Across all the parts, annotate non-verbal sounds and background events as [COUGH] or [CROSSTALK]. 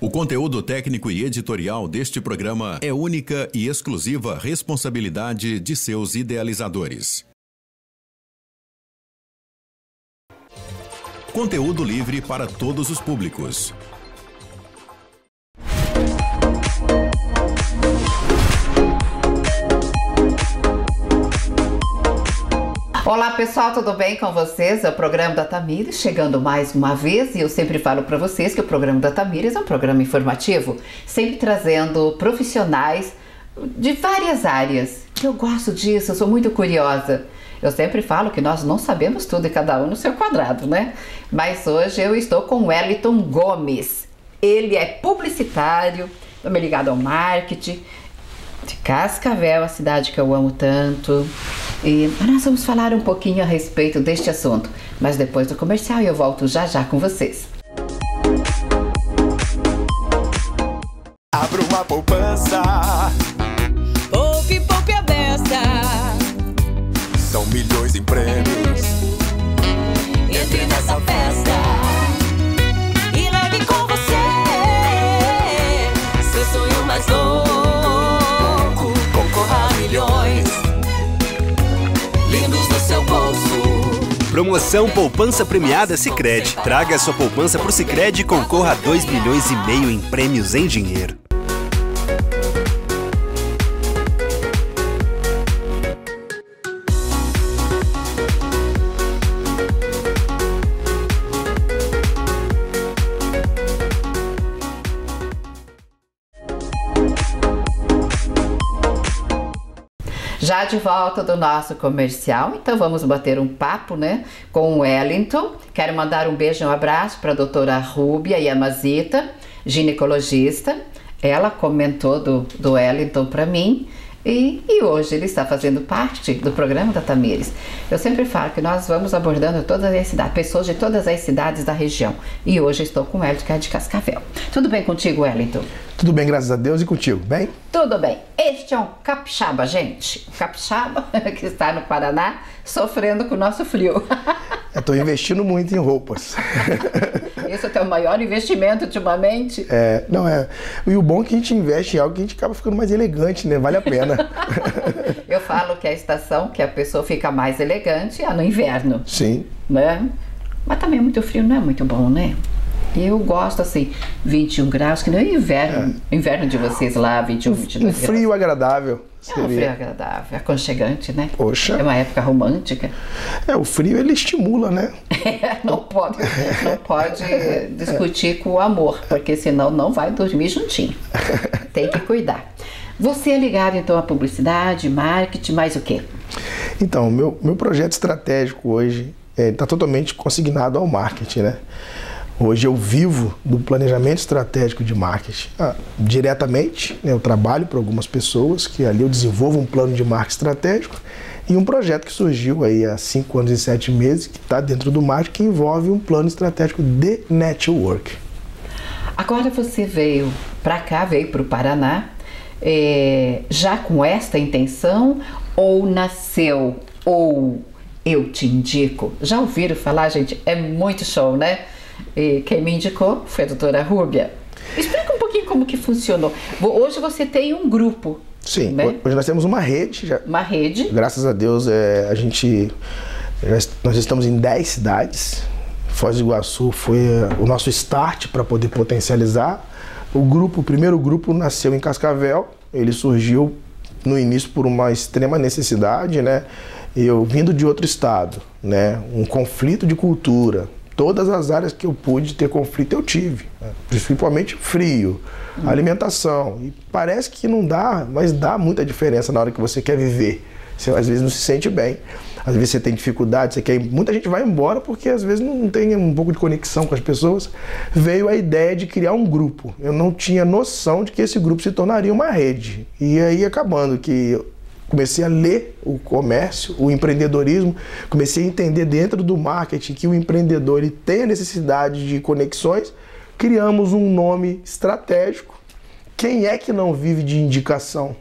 O conteúdo técnico e editorial deste programa é única e exclusiva responsabilidade de seus idealizadores. Conteúdo livre para todos os públicos. Olá pessoal, tudo bem com vocês? É o programa da Tamires chegando mais uma vez e eu sempre falo para vocês que o programa da Tamires é um programa informativo, sempre trazendo profissionais de várias áreas. Eu gosto disso, eu sou muito curiosa. Eu sempre falo que nós não sabemos tudo e cada um no seu quadrado, né? Mas hoje eu estou com Wellington Gomes. Ele é publicitário, também ligado ao marketing, de Cascavel, a cidade que eu amo tanto. E nós vamos falar um pouquinho a respeito deste assunto, mas depois do comercial eu volto já já com vocês. Abra uma poupança. Poupe, poupe a beça. São milhões em prêmios. Entre nessa festa. Promoção Poupança Premiada Sicredi. Traga sua poupança pro Sicredi e concorra a 2 milhões e meio em prêmios em dinheiro. Já de volta do nosso comercial, então vamos bater um papo, né, com o Wellington. Quero mandar um beijo e um abraço para a doutora Rúbia Yamazita, ginecologista. Ela comentou do, do Wellington para mim e, e hoje ele está fazendo parte do programa da Tamires. Eu sempre falo que nós vamos abordando todas as cidades, pessoas de todas as cidades da região. E hoje estou com o Wellington, que é de Cascavel. Tudo bem contigo, Wellington? Tudo bem, graças a Deus e contigo, bem? Tudo bem. Este é um capixaba, gente. Um capixaba [LAUGHS] que está no Paraná sofrendo com o nosso frio. [LAUGHS] Estou investindo muito em roupas. [LAUGHS] Esse é o teu maior investimento ultimamente? É, não é. E o bom é que a gente investe em algo que a gente acaba ficando mais elegante, né? Vale a pena. Eu falo que é a estação que a pessoa fica mais elegante é no inverno, Sim. né? Mas também muito frio não é muito bom, né? Eu gosto assim, 21 graus, que não é inverno, inverno de vocês lá, 21, Um 22 graus. frio agradável. É um frio seria. agradável, aconchegante, né? Poxa. É uma época romântica. É, o frio ele estimula, né? [LAUGHS] não pode, não pode discutir com o amor, porque senão não vai dormir juntinho. [LAUGHS] Tem que cuidar. Você é ligado então à publicidade, marketing, mais o quê? Então, meu, meu projeto estratégico hoje está totalmente consignado ao marketing, né? Hoje eu vivo do planejamento estratégico de marketing. Ah, diretamente, né, eu trabalho para algumas pessoas que ali eu desenvolvo um plano de marketing estratégico e um projeto que surgiu aí há cinco anos e sete meses, que está dentro do marketing, que envolve um plano estratégico de network. Agora você veio para cá, veio para o Paraná, é, já com esta intenção ou nasceu ou eu te indico? Já ouviram falar, gente? É muito show, né? E quem me indicou foi a doutora Rúbia. Explica um pouquinho como que funcionou. Hoje você tem um grupo, Sim, né? hoje nós temos uma rede, já, uma rede. Graças a Deus, é, a gente nós estamos em 10 cidades. Foz do Iguaçu foi é, o nosso start para poder potencializar. O grupo, o primeiro grupo nasceu em Cascavel. Ele surgiu no início por uma extrema necessidade, né? Eu vindo de outro estado, né? Um conflito de cultura. Todas as áreas que eu pude ter conflito eu tive, né? principalmente frio, alimentação. E parece que não dá, mas dá muita diferença na hora que você quer viver. Você às vezes não se sente bem. Às vezes você tem dificuldade, você quer muita gente vai embora porque às vezes não tem um pouco de conexão com as pessoas. Veio a ideia de criar um grupo. Eu não tinha noção de que esse grupo se tornaria uma rede. E aí acabando que comecei a ler o comércio, o empreendedorismo, comecei a entender dentro do marketing que o empreendedor ele tem a necessidade de conexões. Criamos um nome estratégico. Quem é que não vive de indicação?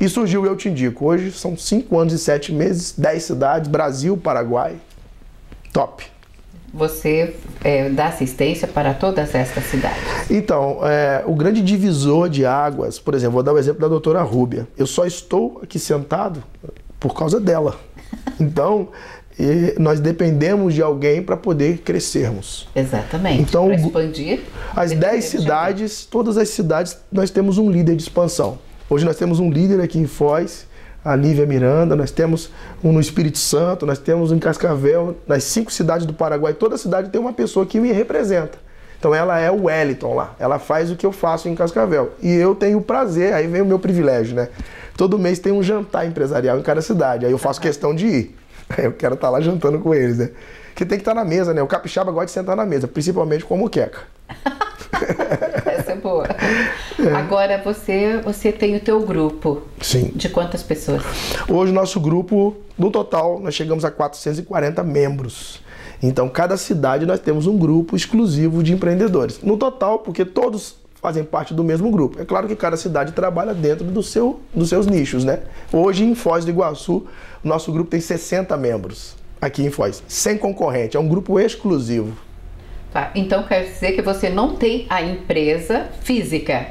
E surgiu Eu Te Indico. Hoje são 5 anos e 7 meses, 10 cidades, Brasil, Paraguai. Top. Você é, dá assistência para todas estas cidades? Então, é, o grande divisor de águas, por exemplo, vou dar o exemplo da doutora Rúbia. Eu só estou aqui sentado por causa dela. [LAUGHS] Então, e nós dependemos de alguém para poder crescermos. Exatamente. Então, expandir. As dependemos 10 de alguém. cidades, todas as cidades, nós temos um líder de expansão. Hoje nós temos um líder aqui em Foz, a Lívia Miranda, nós temos um no Espírito Santo, nós temos um em Cascavel, nas cinco cidades do Paraguai, toda cidade tem uma pessoa que me representa. Então ela é o Wellington lá, ela faz o que eu faço em Cascavel. E eu tenho o prazer, aí vem o meu privilégio, né? Todo mês tem um jantar empresarial em cada cidade, aí eu faço questão de ir. [LAUGHS] Eu quero estar lá jantando com eles, né? Que tem que estar na mesa, né? O capixaba gosta de sentar na mesa, principalmente com a muqueca. [LAUGHS] Essa é boa. Agora você, você tem o teu grupo. Sim. De quantas pessoas? Hoje nosso grupo, no total, nós chegamos a 440 membros. Então, cada cidade nós temos um grupo exclusivo de empreendedores. No total, porque todos fazem parte do mesmo grupo. É claro que cada cidade trabalha dentro do seu, dos seus nichos, né? Hoje, em Foz do Iguaçu, nosso grupo tem 60 membros aqui em Foz, sem concorrente. É um grupo exclusivo. Tá, Então quer dizer que você não tem a empresa física.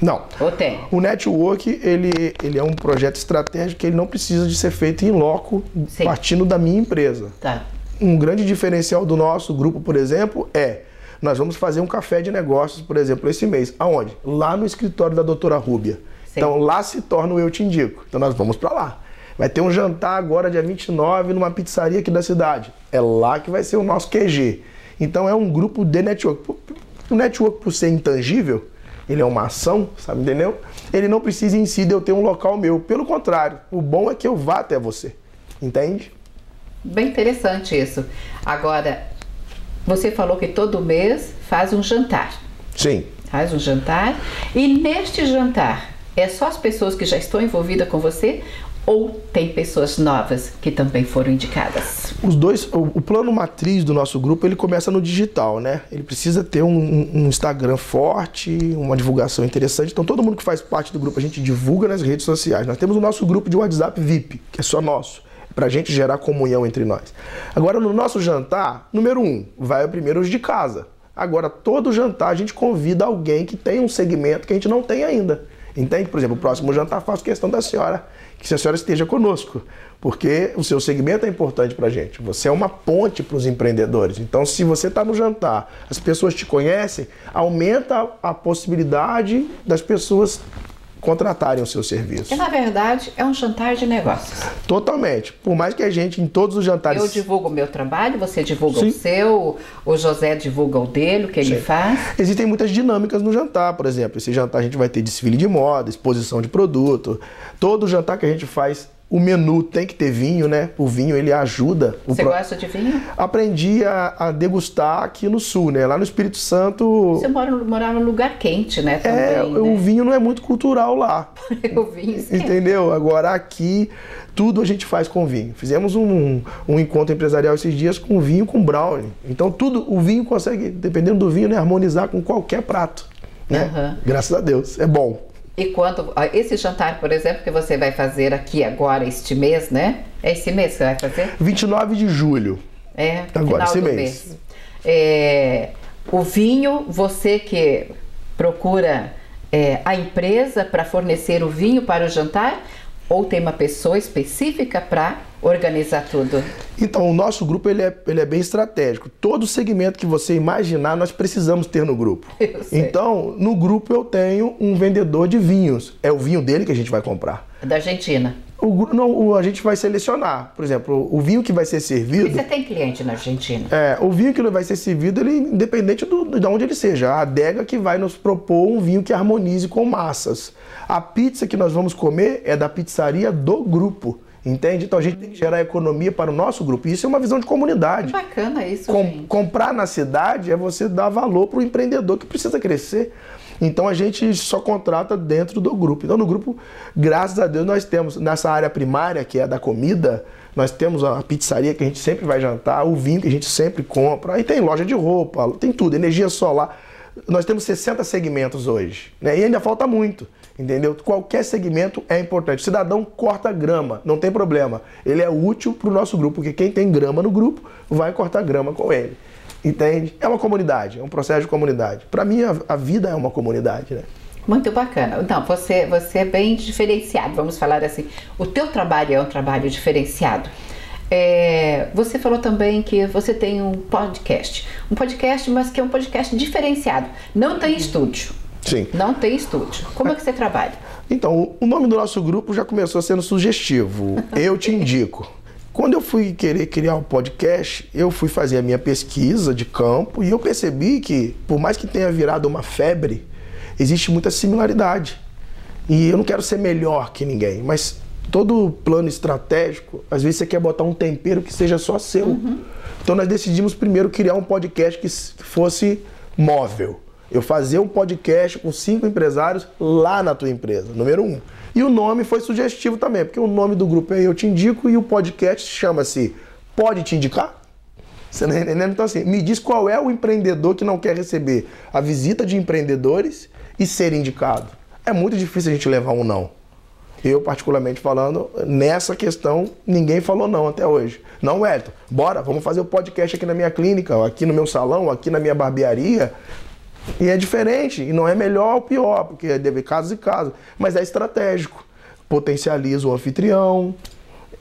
Não. Ou tem? O network, ele, ele é um projeto estratégico que ele não precisa de ser feito em loco, Sim. partindo da minha empresa. Tá. Um grande diferencial do nosso grupo, por exemplo, é nós vamos fazer um café de negócios, por exemplo, esse mês. Aonde? Lá no escritório da doutora Rúbia. Sim. Então lá se torna o Eu Te Indico. Então nós vamos para lá. Vai ter um jantar agora, dia 29, numa pizzaria aqui da cidade. É lá que vai ser o nosso QG. Então é um grupo de network. O network, por ser intangível, ele é uma ação, sabe, entendeu? Ele não precisa em si de eu ter um local meu. Pelo contrário, o bom é que eu vá até você. Entende? Bem interessante isso. Agora, você falou que todo mês faz um jantar. Sim. Faz um jantar. E neste jantar, é só as pessoas que já estão envolvidas com você ou tem pessoas novas que também foram indicadas? Os dois, o, o plano matriz do nosso grupo ele começa no digital, né? Ele precisa ter um, um- Instagram forte, uma divulgação interessante. Então todo mundo que faz parte do grupo a gente divulga nas redes sociais. Nós temos o nosso grupo de WhatsApp VIP, que é só nosso, para a gente gerar comunhão entre nós. Agora no nosso jantar, número um, vai primeiro os de casa. Agora todo jantar a gente convida alguém que tem um segmento que a gente não tem ainda. Entende? Por exemplo, o próximo jantar faço questão da senhora, que a senhora esteja conosco, porque o seu segmento é importante para a gente. Você é uma ponte para os empreendedores. Então, se você está no jantar, as pessoas te conhecem, aumenta a possibilidade das pessoas contratarem o seu serviço. Que na verdade é um jantar de negócios. Totalmente. Por mais que a gente, em todos os jantares. Eu divulgo o meu trabalho, você divulga Sim. o seu, o José divulga o dele, o que ele Sim. faz. Existem muitas dinâmicas no jantar, por exemplo. Esse jantar a gente vai ter desfile de moda, exposição de produto. Todo jantar que a gente faz, o menu tem que ter vinho, né? O vinho ele ajuda. O Você pro- gosta de vinho? Aprendi a, a degustar aqui no sul, né? Lá no Espírito Santo, Você mora, morava num lugar quente, né? é, Também, o né? vinho não é muito cultural lá. [LAUGHS] O vinho esquenta. Entendeu? Agora aqui tudo a gente faz com vinho. Fizemos um, um encontro empresarial esses dias com vinho com brownie. Então tudo, o vinho consegue, dependendo do vinho, né, harmonizar com qualquer prato. Né? Aham. Graças a Deus. É bom. E quando ó, esse jantar, por exemplo, que você vai fazer aqui agora este mês, né? É esse mês que você vai fazer? 29 de julho. É, Agora, final esse do mês. mês. É, o vinho, você que procura é, a empresa para fornecer o vinho para o jantar, ou tem uma pessoa específica para organizar tudo? Então, o nosso grupo ele é, ele é bem estratégico. Todo segmento que você imaginar, nós precisamos ter no grupo. [LAUGHS] Então, no grupo eu tenho um vendedor de vinhos. É o vinho dele que a gente vai comprar. Da Argentina. O, não, o- a gente vai selecionar. Por exemplo, o vinho que vai ser E servido. você tem cliente na Argentina? É, o vinho que vai ser servido, ele independente do, de onde ele seja. A adega que vai nos propor um vinho que harmonize com massas. A pizza que nós vamos comer é da pizzaria do grupo. Entende? Então a gente tem que gerar economia para o nosso grupo. Isso é uma visão de comunidade. Bacana isso, Com- gente. comprar na cidade é você dar valor para o empreendedor que precisa crescer. Então a gente só contrata dentro do grupo. Então no grupo, graças a Deus, nós temos nessa área primária, que é a da comida, nós temos a pizzaria que a gente sempre vai jantar, o vinho que a gente sempre compra, aí tem loja de roupa, tem tudo, energia solar. nós temos 60 segmentos hoje, né? E ainda falta muito, entendeu? Qualquer segmento é importante. O cidadão corta grama, não tem problema. Ele é útil para o nosso grupo, porque quem tem grama no grupo vai cortar grama com ele. Entende? É uma comunidade, é um processo de comunidade. Para mim, a, a vida é uma comunidade, né? Muito bacana. Não, você, você é bem diferenciado, vamos falar assim. O teu trabalho é um trabalho diferenciado. É, você falou também que você tem um podcast. Um podcast, mas que é um podcast diferenciado. Não tem estúdio. Sim. Não tem estúdio. Como é que você trabalha? Então, o nome do nosso grupo já começou sendo sugestivo. [LAUGHS] Eu te indico. Quando eu fui querer criar um podcast, eu fui fazer a minha pesquisa de campo e eu percebi que, por mais que tenha virado uma febre, existe muita similaridade. E eu não quero ser melhor que ninguém, mas todo plano estratégico, às vezes você quer botar um tempero que seja só seu. Então nós decidimos primeiro criar um podcast que fosse móvel. Eu fazer um podcast com cinco empresários lá na tua empresa, número um. E o nome foi sugestivo também, porque o nome do grupo é Eu Te Indico e o podcast chama-se Pode Te Indicar? Você não tá entendendo? Então, assim, me diz qual é o empreendedor que não quer receber a visita de empreendedores e ser indicado. É muito difícil a gente levar um não. Eu, particularmente falando, nessa questão, ninguém falou não até hoje. Não, Wellington, bora, vamos fazer o podcast aqui na minha clínica, aqui no meu salão, aqui na minha barbearia. E é diferente, e não é melhor ou pior, porque é de casos e casos, mas é estratégico. Potencializa o anfitrião,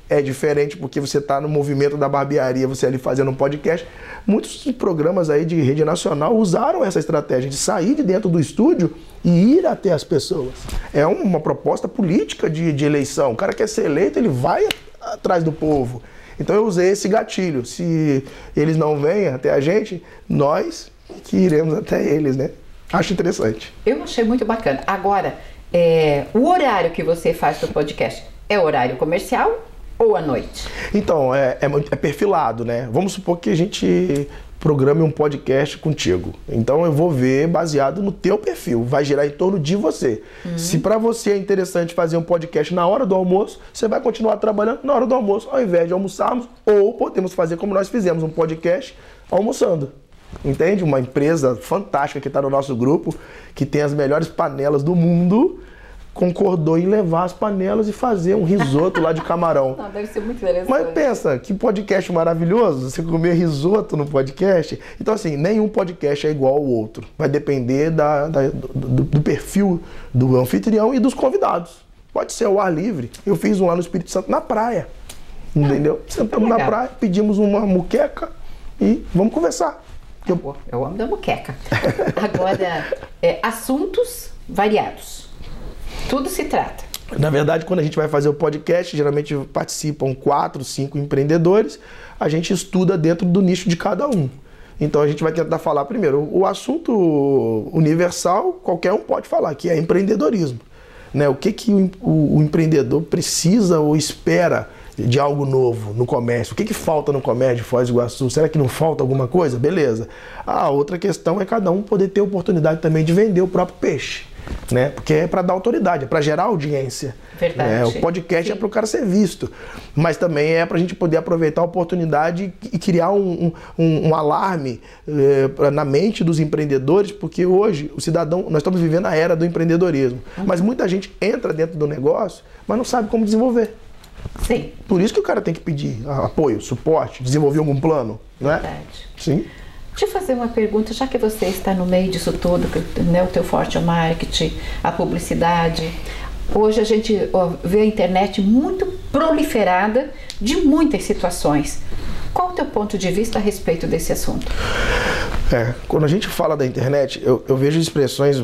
é diferente porque você está no movimento da barbearia, você ali fazendo um podcast. Muitos programas aí de rede nacional usaram essa estratégia de sair de dentro do estúdio e ir até as pessoas. É uma proposta política de, de eleição. O cara quer ser eleito, ele vai atrás do povo. Então eu usei esse gatilho. Se eles não vêm até a gente, nós que iremos até eles, né? Acho interessante. Eu achei muito bacana. Agora, é, o horário que você faz do podcast é horário comercial ou à noite? Então, é, é, é perfilado, né? Vamos supor que a gente programe um podcast contigo. Então eu vou ver baseado no teu perfil, vai girar em torno de você. Se para você é interessante fazer um podcast na hora do almoço, você vai continuar trabalhando na hora do almoço, ao invés de almoçarmos, ou podemos fazer como nós fizemos, um podcast almoçando. Entende? Uma empresa fantástica que está no nosso grupo, que tem as melhores panelas do mundo, concordou em levar as panelas e fazer um risoto lá de camarão. [LAUGHS] Não, deve ser muito interessante. Mas pensa, que podcast maravilhoso, você comer risoto no podcast. Então, assim, nenhum podcast é igual ao outro. Vai depender da, da- do, do perfil do anfitrião e dos convidados. Pode ser ao ar livre. Eu fiz um lá no Espírito Santo, na praia. Entendeu? Sentamos na praia, pedimos uma muqueca e vamos conversar. Pô, Eu amo da muqueca. [LAUGHS] Agora, é, assuntos variados. Tudo se trata. Na verdade, quando a gente vai fazer o podcast, geralmente participam quatro, cinco empreendedores. A gente estuda dentro do nicho de cada um. Então a gente vai tentar falar primeiro o assunto universal, qualquer um pode falar, que é empreendedorismo. Né? O que, que o, o- o empreendedor precisa ou espera de algo novo no comércio? O que, que falta no comércio de Foz do Iguaçu? Será que não falta alguma coisa? Beleza. A outra questão é cada um poder ter oportunidade também de vender o próprio peixe. Né? Porque é para dar autoridade, é para gerar audiência. Verdade. né? O podcast Sim. é para o cara ser visto, mas também é para a gente poder aproveitar a oportunidade e criar um, um- um alarme eh, na mente dos empreendedores, porque hoje o cidadão, nós estamos vivendo a era do empreendedorismo, mas muita gente entra dentro do negócio, mas não sabe como desenvolver. Sim, Por isso que o cara tem que pedir apoio, suporte, desenvolver algum plano, não é? verdade. Sim. Deixa eu fazer uma pergunta, já que você está no meio disso tudo, né, o teu forte é o marketing, a publicidade. Hoje a gente vê a internet muito proliferada de muitas situações. Qual o teu ponto de vista a respeito desse assunto? É, quando a gente fala da internet, eu, eu vejo expressões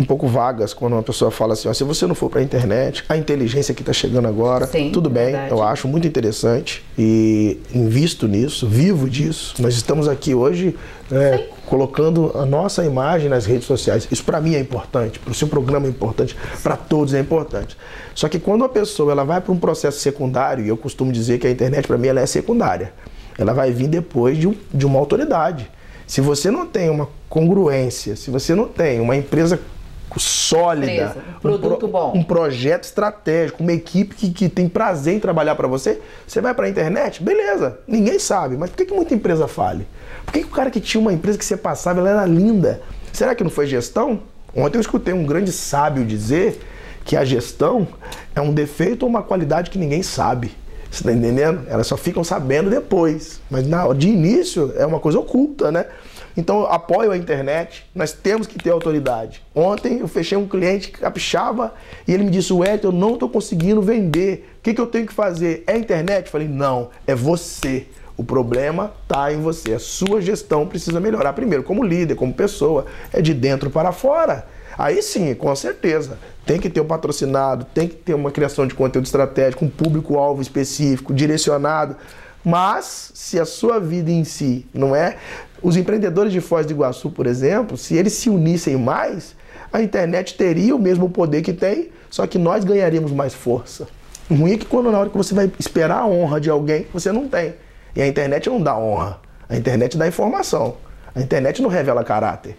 um pouco vagas quando uma pessoa fala assim, ó, se você não for para a internet, a inteligência que está chegando agora, Sim, tudo bem, verdade. eu acho muito interessante e invisto nisso, vivo disso. Nós estamos aqui hoje é, colocando a nossa imagem nas redes sociais. Isso para mim é importante, para o seu programa é importante, para todos é importante. Só que quando a pessoa ela vai para um processo secundário, e eu costumo dizer que a internet para mim ela é secundária, ela vai vir depois de, um- de uma autoridade. Se você não tem uma congruência, se você não tem uma empresa sólida, um produto pro- bom. um projeto estratégico, uma equipe que, que tem prazer em trabalhar para você, você vai para a internet, beleza, ninguém sabe, mas por que, que muita empresa fale? Por que, que o cara que tinha uma empresa que você passava, ela era linda, Será que não foi gestão? Ontem eu escutei um grande sábio dizer que a gestão é um defeito ou uma qualidade que ninguém sabe. Você está entendendo? Elas só ficam sabendo depois. Mas na, de início é uma coisa oculta, né? Então, apoio a internet, nós temos que ter autoridade. Ontem eu fechei um cliente que caprichava e ele me disse: Ué, eu não estou conseguindo vender. O que, que eu tenho que fazer? É internet? Eu falei: Não, é você. O problema está em você. A sua gestão precisa melhorar primeiro, como líder, como pessoa. É de dentro para fora. Aí sim, com certeza. Tem que ter um patrocinado, tem que ter uma criação de conteúdo estratégico, um público-alvo específico, direcionado. Mas, se a sua vida em si não é. Os empreendedores de Foz do Iguaçu, por exemplo, se eles se unissem mais, a internet teria o mesmo poder que tem, só que nós ganharíamos mais força. O ruim é que quando na hora que você vai esperar a honra de alguém, você não tem. E a internet não dá honra. A internet dá informação. A internet não revela caráter.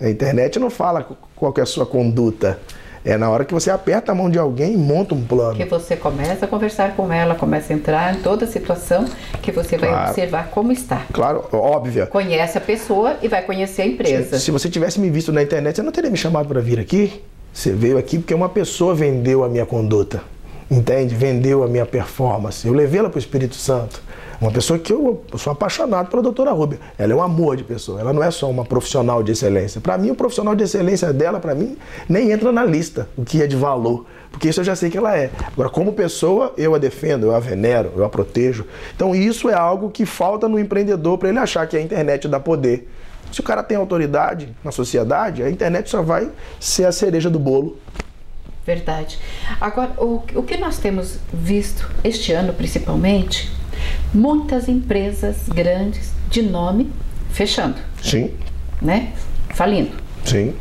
A internet não fala qual é a sua conduta. É na hora que você aperta a mão de alguém e monta um plano. Que você começa a conversar com ela, começa a entrar em toda a situação que você vai Claro. observar como está. Claro, óbvia. Conhece a pessoa e vai conhecer a empresa. Se você tivesse me visto na internet, você não teria me chamado para vir aqui. Você veio aqui porque uma pessoa vendeu a minha conduta. Entende? Vendeu a minha performance. Eu levei ela para o Espírito Santo. Uma pessoa que eu, eu sou apaixonado pela doutora Rubia. Ela é um amor de pessoa. Ela não é só uma profissional de excelência. Para mim, o profissional de excelência dela, para mim, nem entra na lista o que é de valor. Porque isso eu já sei que ela é. Agora, como pessoa, eu a defendo, eu a venero, eu a protejo. Então, isso é algo que falta no empreendedor para ele achar que a internet dá poder. Se o cara tem autoridade na sociedade, a internet só vai ser a cereja do bolo. Verdade. Agora, o, o que nós temos visto este ano, principalmente, muitas empresas grandes de nome fechando, Sim, né? Falindo. sim.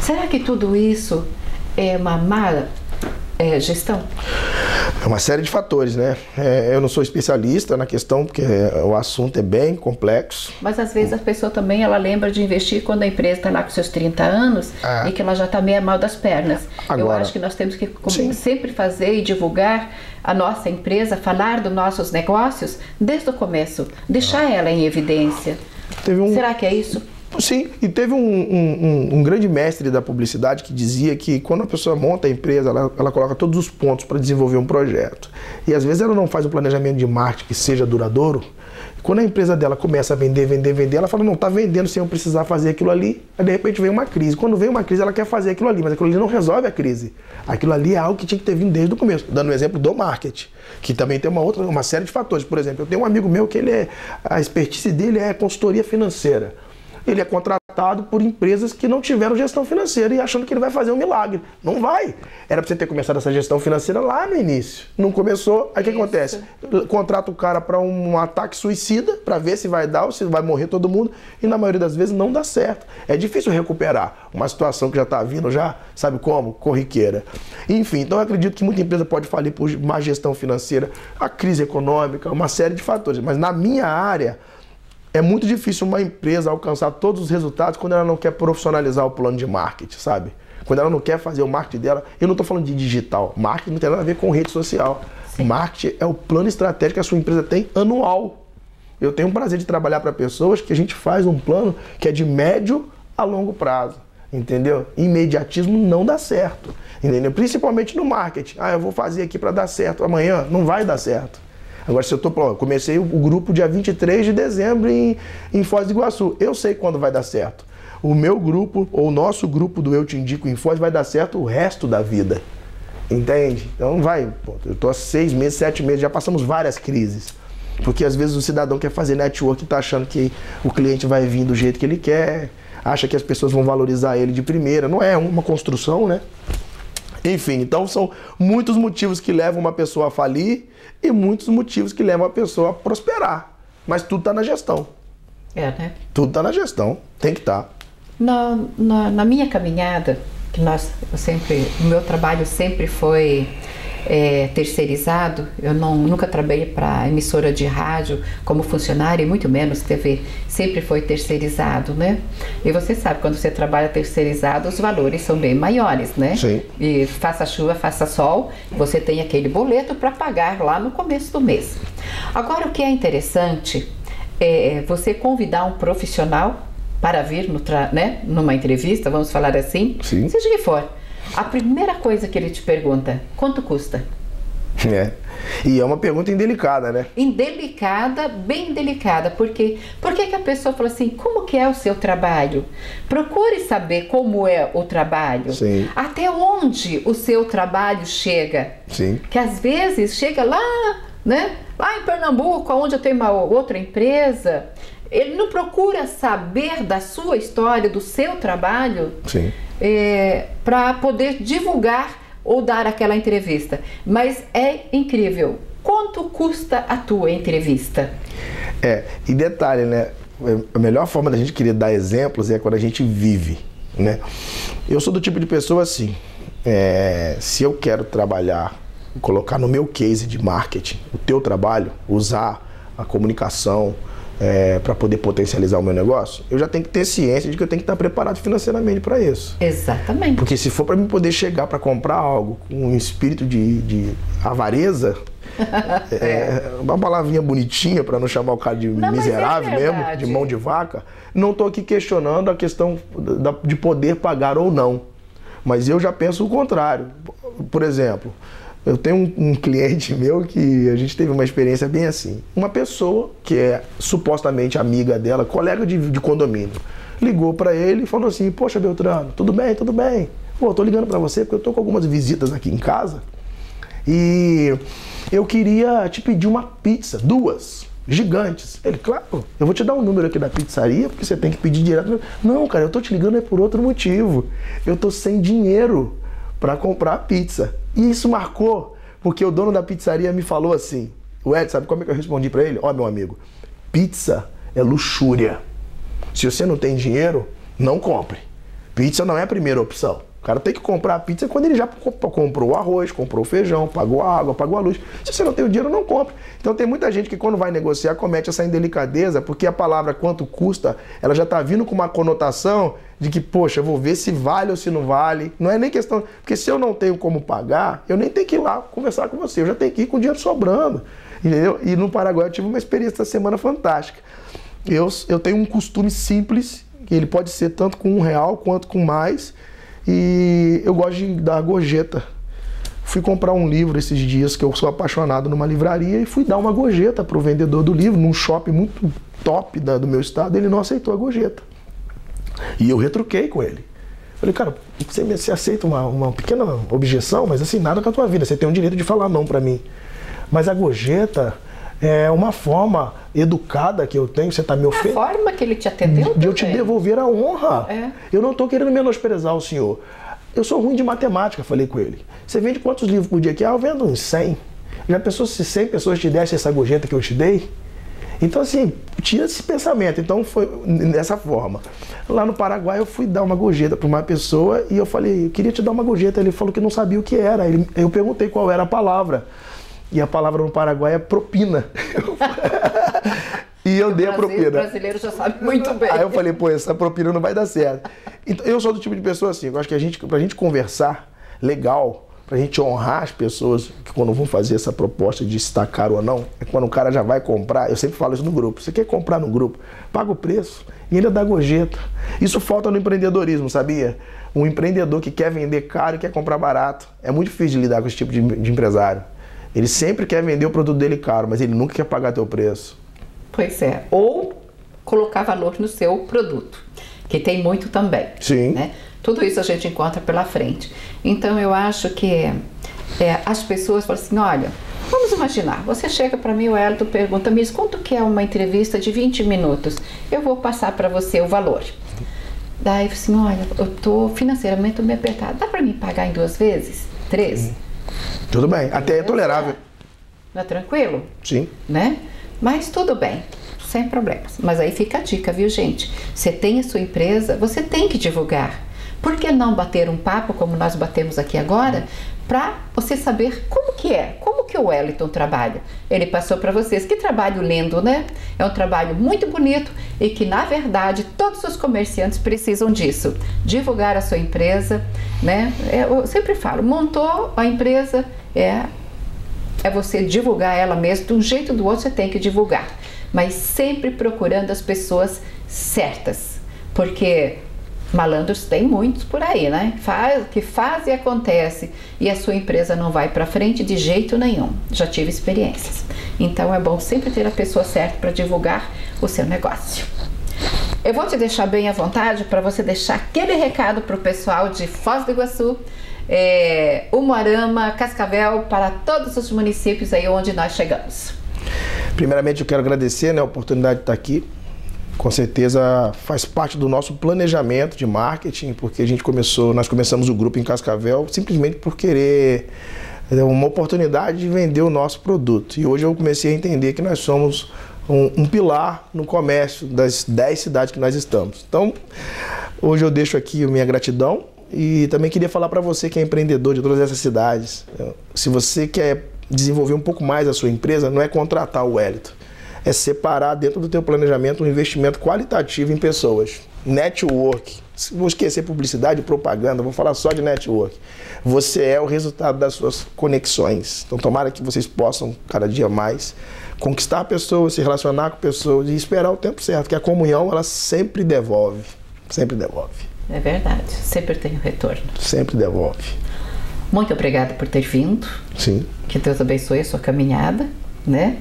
Será que tudo isso é uma má é, gestão? É uma série de fatores, né? É, eu não sou especialista na questão, porque o assunto é bem complexo. Mas às vezes a pessoa também ela lembra de investir quando a empresa está lá com seus 30 anos Ah. e que ela já está meio mal das pernas. Eu Agora- acho que nós temos que como sempre fazer e divulgar a nossa empresa, falar dos nossos negócios desde o começo, deixar ela em evidência. Um, Será que é isso? Sim, e teve um, um- um- grande mestre da publicidade que dizia que quando a pessoa monta a empresa, ela, ela coloca todos os pontos para desenvolver um projeto. E às vezes ela não faz um planejamento de marketing que seja duradouro. Quando a empresa dela começa a vender, vender, vender, ela fala, não, tá vendendo sem eu precisar fazer aquilo ali. Aí de repente vem uma crise. Quando vem uma crise, ela quer fazer aquilo ali, mas aquilo ali não resolve a crise. Aquilo ali é algo que tinha que ter vindo desde o começo. Dando um exemplo do marketing, que também tem uma outra, uma série de fatores. Por exemplo, eu tenho um amigo meu que ele é, a expertise dele é consultoria financeira ele é contratado por empresas que não tiveram gestão financeira e achando que ele vai fazer um milagre. Não vai. Era para você ter começado essa gestão financeira lá no início. Não começou, aí o que Isso. acontece? Contrata o cara para um ataque suicida, para ver se vai dar ou se vai morrer todo mundo, e na maioria das vezes não dá certo. É difícil recuperar uma situação que já está vindo já, sabe como? Corriqueira. Enfim, então eu acredito que muita empresa pode falir por má gestão financeira, a crise econômica, uma série de fatores. Mas na minha área, é muito difícil uma empresa alcançar todos os resultados quando ela não quer profissionalizar o plano de marketing, sabe? Quando ela não quer fazer o marketing dela. Eu não estou falando de digital. Marketing não tem nada a ver com rede social. Marketing é o plano estratégico que a sua empresa tem anual. Eu tenho o prazer de trabalhar para pessoas que a gente faz um plano que é de médio a longo prazo. Entendeu? Imediatismo não dá certo. Entendeu? Principalmente no marketing. Ah, eu vou fazer aqui para dar certo amanhã. Não vai dar certo. Agora, se eu tô, eu comecei o grupo dia 23 de dezembro em, em Foz do Iguaçu. Eu sei quando vai dar certo. O meu grupo, ou o nosso grupo do Eu Te Indico em Foz, vai dar certo o resto da vida. Entende? Então vai. Pô, eu tô há seis meses, sete meses, já passamos várias crises. Porque às vezes o cidadão quer fazer network e tá achando que o cliente vai vir do jeito que ele quer, acha que as pessoas vão valorizar ele de primeira. Não é uma construção, né? Enfim, então são muitos motivos que levam uma pessoa a falir e muitos motivos que levam a pessoa a prosperar. Mas tudo está na gestão. É, né? Tudo está na gestão. Tem que tá. estar. Na, na, na minha caminhada, que nós, eu sempre, o meu trabalho sempre foi é, terceirizado. Eu não, nunca trabalhei para emissora de rádio como funcionário e muito menos TV. Sempre foi terceirizado, né? E você sabe, quando você trabalha terceirizado, os valores são bem maiores, né? Sim. E faça chuva, faça sol, você tem aquele boleto para pagar lá no começo do mês. Agora, o que é interessante é você convidar um profissional para vir no né, numa entrevista, vamos falar assim, Sim. seja que for, a primeira coisa que ele te pergunta, quanto custa? É. E é uma pergunta indelicada, né? Indelicada, bem delicada, porque por que a pessoa fala assim, como que é o seu trabalho? Procure saber como é o trabalho, Sim. até onde o seu trabalho chega. Sim. Que às vezes chega lá, né? Lá em Pernambuco, onde eu tenho uma outra empresa, ele não procura saber da sua história, do seu trabalho, Sim. Para poder divulgar ou dar aquela entrevista. Mas é incrível. Quanto custa a tua entrevista? É, e detalhe, né? A melhor forma da gente querer dar exemplos é quando a gente vive, né? Eu sou do tipo de pessoa assim, é, se eu quero trabalhar, colocar no meu case de marketing, o teu trabalho, usar a comunicação para poder potencializar o meu negócio, eu já tenho que ter ciência de que eu tenho que estar preparado financeiramente para isso. Exatamente. Porque se for para mim poder chegar para comprar algo com um espírito de, de avareza, [LAUGHS] é, uma palavrinha bonitinha para não chamar o cara de Não, é miserável mesmo, verdade. de mão de vaca, não estou aqui questionando a questão de poder pagar ou não. Mas eu já penso o contrário. Por exemplo, eu tenho um, um cliente meu que a gente teve uma experiência bem assim. Uma pessoa que é supostamente amiga dela, colega de, de condomínio, ligou para ele e falou assim: Poxa, Beltrano, tudo bem, tudo bem. Pô, tô ligando para você porque eu tô com algumas visitas aqui em casa e eu queria te pedir uma pizza, duas, gigantes. Ele, claro, eu vou te dar um número aqui da pizzaria, porque você tem que pedir direto. Não, cara, eu tô te ligando é por outro motivo. Eu tô sem dinheiro para comprar pizza. E isso marcou, porque o dono da pizzaria me falou assim: O Ed, sabe como é que eu respondi para ele? Ó, meu amigo, pizza é luxúria. Se você não tem dinheiro, não compre. Pizza não é a primeira opção. O cara tem que comprar a pizza quando ele já comp- comprou o arroz, comprou o feijão, pagou a água, pagou a luz. Se você não tem o dinheiro, não compre. Então tem muita gente que quando vai negociar comete essa indelicadeza, porque a palavra quanto custa, ela já está vindo com uma conotação de que, poxa, vou ver se vale ou se não vale. Não é nem questão. Porque se eu não tenho como pagar, eu nem tenho que ir lá conversar com você. Eu já tenho que ir com o dinheiro sobrando. Entendeu? E no Paraguai eu tive uma experiência essa semana fantástica. Eu, eu tenho um costume simples, que ele pode ser tanto com um real quanto com mais. E eu gosto de dar gorjeta. Fui comprar um livro esses dias que eu sou apaixonado numa livraria e fui dar uma gorjeta para o vendedor do livro, num shopping muito top da- do meu estado. Ele não aceitou a gorjeta. E eu retruquei com ele. Falei, cara, você, você aceita uma, uma pequena objeção, mas assim, nada com a tua vida. Você tem o direito de falar não para mim. Mas a gorjeta é uma forma educada que eu tenho, você está me A ofendendo forma que ele te atendeu de eu te devolver a honra. É. Eu não estou querendo menosprezar o senhor. Eu sou ruim de matemática, falei com ele. Você vende quantos livros por dia aqui? Ah, eu vendo uns 100. Já pensou se 100 pessoas te dessem essa gorjeta que eu te dei? Então, assim, tira esse pensamento. Então, foi dessa forma. Lá no Paraguai, eu fui dar uma gorjeta para uma pessoa e eu falei, eu queria te dar uma gorjeta. Ele falou que não sabia o que era. Ele- eu perguntei qual era a palavra. E a palavra no Paraguai é propina. e eu dei a propina. O brasileiro já sabe muito bem. Aí eu falei, pô, essa propina não vai dar certo. Então, eu sou do tipo de pessoa assim, eu acho que a gente, pra gente conversar legal, pra gente honrar as pessoas que quando vão fazer essa proposta de destacar ou não, é quando o cara já vai comprar, eu sempre falo isso no grupo, você quer comprar no grupo, paga o preço e ainda dá gorjeta. Isso falta no empreendedorismo, sabia? Um empreendedor que quer vender caro e quer comprar barato, é muito difícil de lidar com esse tipo de, de empresário. Ele sempre quer vender o produto dele caro, mas ele nunca quer pagar teu preço. Pois é. Ou colocar valor no seu produto, que tem muito também. Sim. Né? Tudo isso a gente encontra pela frente. Então eu acho que é, as pessoas falam assim, olha, vamos imaginar, você chega para mim, o Elton pergunta, Miss, quanto que é uma entrevista de 20 minutos? Eu vou passar para você o valor. Daí eu falo assim, olha, eu tô financeiramente tô meio apertado. Dá para mim pagar em duas vezes? Três? Tudo bem, até é tolerável. Não é tranquilo? Sim. né? Mas tudo bem, sem problemas. Mas aí fica a dica, viu, gente? Você tem a sua empresa, você tem que divulgar. Por que não bater um papo como nós batemos aqui agora, para você saber como que é, como que o Wellington trabalha? Ele passou para vocês que trabalho lindo, né? É um trabalho muito bonito e que na verdade todos os comerciantes precisam disso, divulgar a sua empresa, né? É, Eu sempre falo, montou a empresa é é você divulgar ela mesmo, de um jeito ou do outro você tem que divulgar, mas sempre procurando as pessoas certas. Porque malandros tem muitos por aí, né? Faz, que faz e acontece e a sua empresa não vai para frente de jeito nenhum. Já tive experiências. Então é bom sempre ter a pessoa certa para divulgar o seu negócio. Eu vou te deixar bem à vontade para você deixar aquele recado para o pessoal de Foz do Iguaçu, é, Cascavel, para todos os municípios aí onde nós chegamos. Primeiramente, eu quero agradecer né, a oportunidade de estar aqui. Com certeza faz parte do nosso planejamento de marketing, porque a gente começou, nós começamos o grupo em Cascavel simplesmente por querer é, uma oportunidade de vender o nosso produto. E hoje eu comecei a entender que nós somos um, um pilar no comércio das 10 cidades que nós estamos. Então, hoje eu deixo aqui minha gratidão e também queria falar para você que é empreendedor de todas essas cidades. Se você quer desenvolver um pouco mais a sua empresa, não é contratar o Wellington. É separar dentro do teu planejamento um investimento qualitativo em pessoas. Network. Vou esquecer publicidade e propaganda, vou falar só de network. Você é o resultado das suas conexões. Então tomara que vocês possam cada dia mais conquistar pessoas, se relacionar com pessoas e esperar o tempo certo, que a comunhão ela sempre devolve, sempre devolve. É verdade, sempre tem o retorno. Sempre devolve. Muito obrigada por ter vindo. Sim. Que Deus abençoe a sua caminhada, né?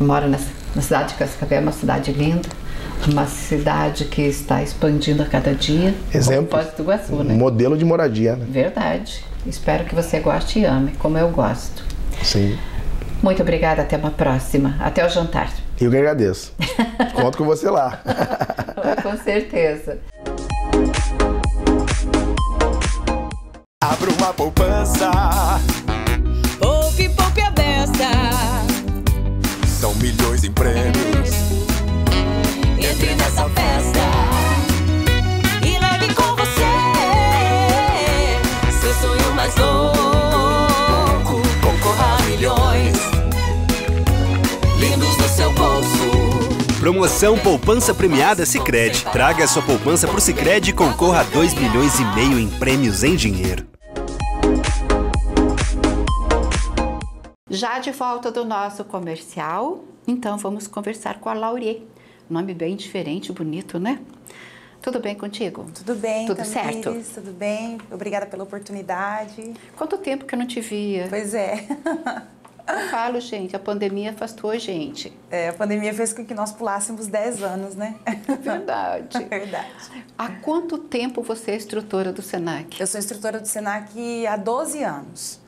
Mora na, na cidade de Cascavel, uma cidade linda, uma cidade que está expandindo a cada dia. Exemplo. Do Iguaçu, né? Modelo de moradia, né? Verdade. Espero que você goste e ame, como eu gosto. Sim. Muito obrigada, até uma próxima. Até o jantar. Eu que agradeço. [LAUGHS] Conto com você lá. [LAUGHS] com certeza. Abra uma poupança. Milhões em prêmios. Entre nessa festa. E leve com você seu sonho mais louco. Concorra a milhões. Lindos no seu bolso. Promoção Poupança Premiada Sicredi. Traga sua poupança pro Sicredi e concorra a 2 milhões e meio em prêmios em dinheiro. Já de volta do nosso comercial, então vamos conversar com a Laurie. Nome bem diferente, bonito, né? Tudo bem contigo? Tudo bem, Tudo Tamires, certo? Tudo bem. Obrigada pela oportunidade. Quanto tempo que eu não te via? Pois é. Eu falo, gente, a pandemia afastou a gente. É, a pandemia fez com que nós pulássemos 10 anos, né? [LAUGHS] Verdade. Verdade. Há quanto tempo você é instrutora do SENAC? Eu sou instrutora do SENAC há 12 anos.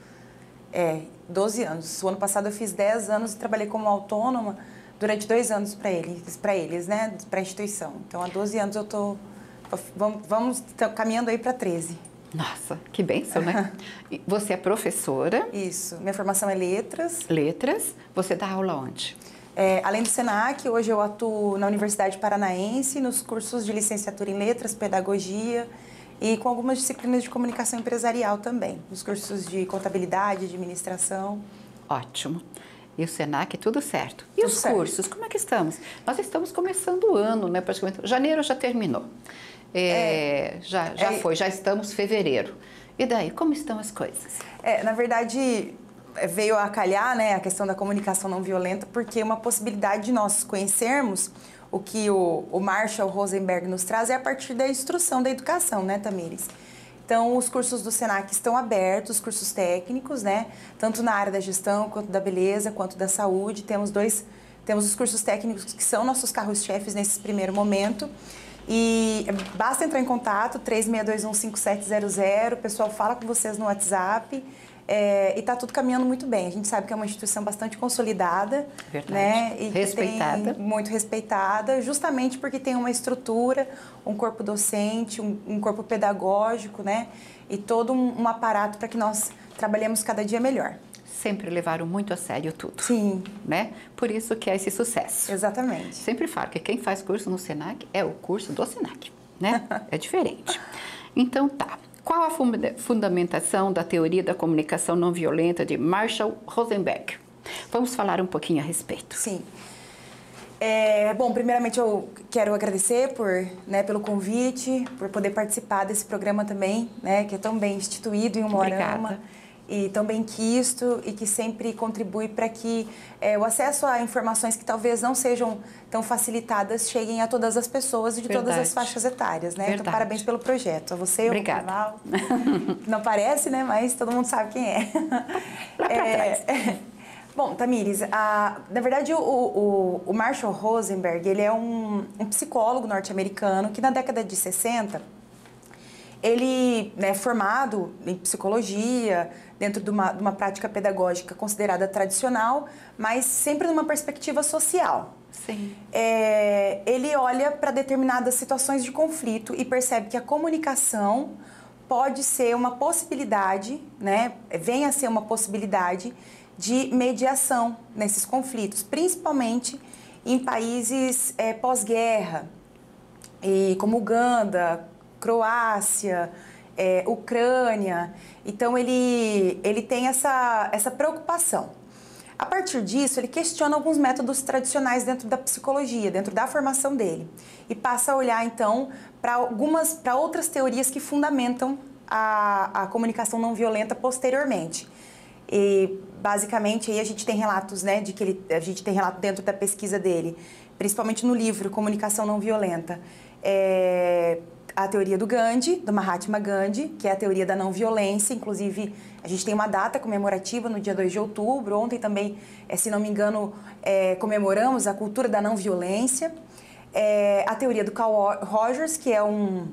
É, 12 anos. O ano passado eu fiz 10 anos e trabalhei como autônoma durante dois anos para eles, para eles, né? Para a instituição. Então, há 12 anos eu tô vamos, vamos caminhando aí para 13. Nossa, que bênção, né? [LAUGHS] Você é professora, Isso. Minha formação é letras. letras, você dá aula onde? É, além do SENAC, hoje eu atuo na Universidade Paranaense, nos cursos de licenciatura em letras, pedagogia e com algumas disciplinas de comunicação empresarial também, nos cursos de contabilidade, administração. Ótimo. E o SENAC, tudo certo. E Tudo os certo. cursos, como é que estamos? Nós estamos começando o ano, né? Praticamente. Janeiro já terminou. É, já já É. foi, já estamos fevereiro. E daí, como estão as coisas? É, na verdade, é, veio a calhar né, a questão da comunicação não violenta, porque uma possibilidade de nós conhecermos o que o, o Marshall Rosenberg nos traz é a partir da instrução da educação, né, Tamires? Então, os cursos do SENAC estão abertos, os cursos técnicos, né? Tanto na área da gestão, quanto da beleza, quanto da saúde. Temos dois, temos os cursos técnicos que são nossos carros-chefes nesse primeiro momento. E basta entrar em contato, 36215700, o pessoal fala com vocês no WhatsApp. É, e está tudo caminhando muito bem. A gente sabe que é uma instituição bastante consolidada, Verdade. né? E Respeitada. muito respeitada, justamente porque tem uma estrutura, um corpo docente, um, um corpo pedagógico, né? E todo um, um aparato para que nós trabalhemos cada dia melhor. Sempre levaram muito a sério tudo, Sim, né? Por isso que é esse sucesso. exatamente. Sempre falo que quem faz curso no SENAC é o curso do SENAC, né? [LAUGHS] É diferente. Então tá. Qual a funda- fundamentação da teoria da comunicação não violenta de Marshall Rosenberg? Vamos falar um pouquinho a respeito. Sim. É, bom, primeiramente eu quero agradecer por, né, pelo convite, por poder participar desse programa também, né, que é tão bem instituído em Umuarama. Obrigada. E tão bem quisto e que sempre contribui para que é, o acesso a informações que talvez não sejam tão facilitadas cheguem a todas as pessoas e de Verdade. todas as faixas etárias, né? Então, parabéns pelo projeto. A você, Obrigada. o. [LAUGHS] Não parece, né? Mas todo mundo sabe quem é. É, Bom, Tamires, a- na verdade o, o, o Marshall Rosenberg, ele é um, um psicólogo norte-americano que na década de 60 ele é formado em psicologia, dentro de uma, de uma prática pedagógica considerada tradicional, mas sempre numa perspectiva social. Sim. É, ele olha para determinadas situações de conflito e percebe que a comunicação pode ser uma possibilidade, né? Vem a ser uma possibilidade de mediação nesses conflitos, principalmente em países é, pós-guerra, como Uganda, Croácia, é, Ucrânia. Então ele, ele tem essa, essa preocupação. A partir disso, ele questiona alguns métodos tradicionais dentro da psicologia, dentro da formação dele, e passa a olhar então para algumas, para outras teorias que fundamentam a, a comunicação não violenta posteriormente. E basicamente aí a gente tem relatos, né, de que ele, a gente tem relato dentro da pesquisa dele, principalmente no livro Comunicação Não Violenta, é, a teoria do Gandhi, do Mahatma Gandhi, que é a teoria da não violência. Inclusive, a gente tem uma data comemorativa no dia 2 de outubro. Ontem também, eh, se não me engano, eh, comemoramos a cultura da não violência. Eh, a teoria do Carl Rogers, que é um,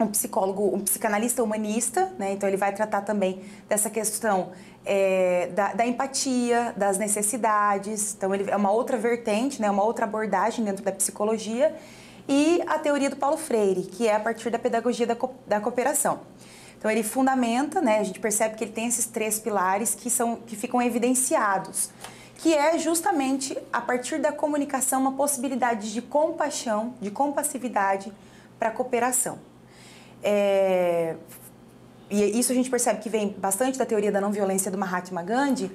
um psicólogo, um psicanalista humanista, né? Então ele vai tratar também dessa questão eh, da, da empatia, das necessidades. Então ele é uma outra vertente, né? Uma outra abordagem dentro da psicologia e a teoria do Paulo Freire, que é a partir da pedagogia da, co- da cooperação. Então ele fundamenta, né, a gente percebe que ele tem esses três pilares que são que ficam evidenciados, que é justamente a partir da comunicação uma possibilidade de compaixão, de compassividade para a cooperação. É, e isso a gente percebe que vem bastante da teoria da não violência do Mahatma Gandhi,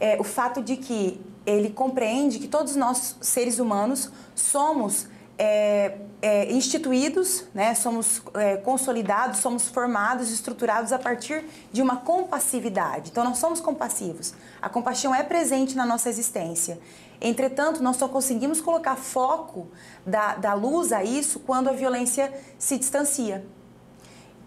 é o fato de que ele compreende que todos nós, seres humanos, somos é, é, instituídos, né, somos é, consolidados, somos formados, estruturados a partir de uma compassividade. Então, nós somos compassivos. A compaixão é presente na nossa existência. Entretanto, nós só conseguimos colocar foco da, da luz a isso quando a violência se distancia.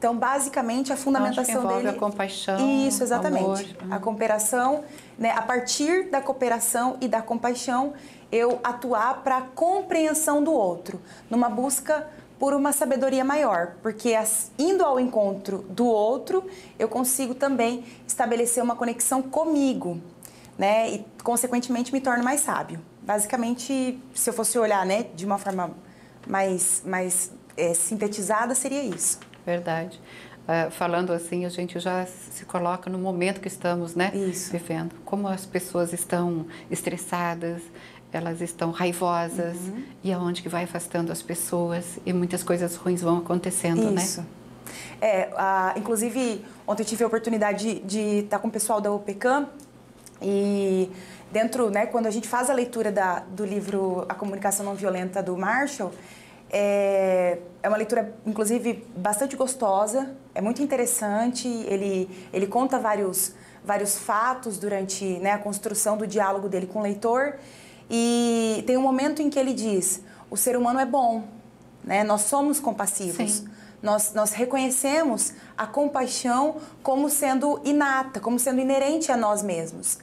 Então, basicamente, a fundamentação envolve dele. a compaixão, Isso, exatamente. amor. A cooperação, né, a partir da cooperação e da compaixão, eu atuar para a compreensão do outro, numa busca por uma sabedoria maior, porque indo ao encontro do outro, eu consigo também estabelecer uma conexão comigo, né, e consequentemente me torno mais sábio. Basicamente, se eu fosse olhar, né, de uma forma mais, mais eh, sintetizada, seria isso. Verdade. Ah, falando assim, a gente já se coloca no momento que estamos, né? Isso. Vivendo. Como as pessoas estão estressadas, elas estão raivosas Uhum. e aonde que vai afastando as pessoas e muitas coisas ruins vão acontecendo, né? Isso. É, a- inclusive, ontem eu tive a oportunidade de, estar com o pessoal da UPCAM e dentro, né, quando a gente faz a leitura da, do livro A Comunicação Não Violenta do Marshall, é, é uma leitura, inclusive, bastante gostosa, é muito interessante, ele, ele conta vários, vários fatos durante né, a construção do diálogo dele com o leitor e tem um momento em que ele diz, o ser humano é bom, né? nós somos compassivos. Sim. Nós, nós reconhecemos a compaixão como sendo inata, como sendo inerente a nós mesmos.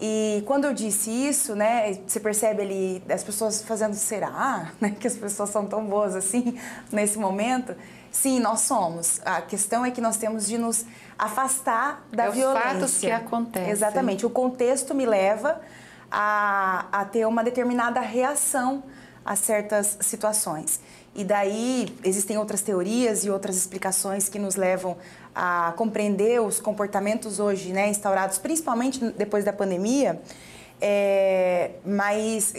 E quando eu disse isso, né, você percebe ali as pessoas fazendo será, [LAUGHS] né, que as pessoas são tão boas assim nesse momento. Sim, nós somos. A questão é que nós temos de nos afastar da É os violência. fatos que acontecem. Exatamente. O contexto me leva a, a ter uma determinada reação a certas situações. E daí existem outras teorias e outras explicações que nos levam a compreender os comportamentos hoje né, instaurados, principalmente depois da pandemia. É, mas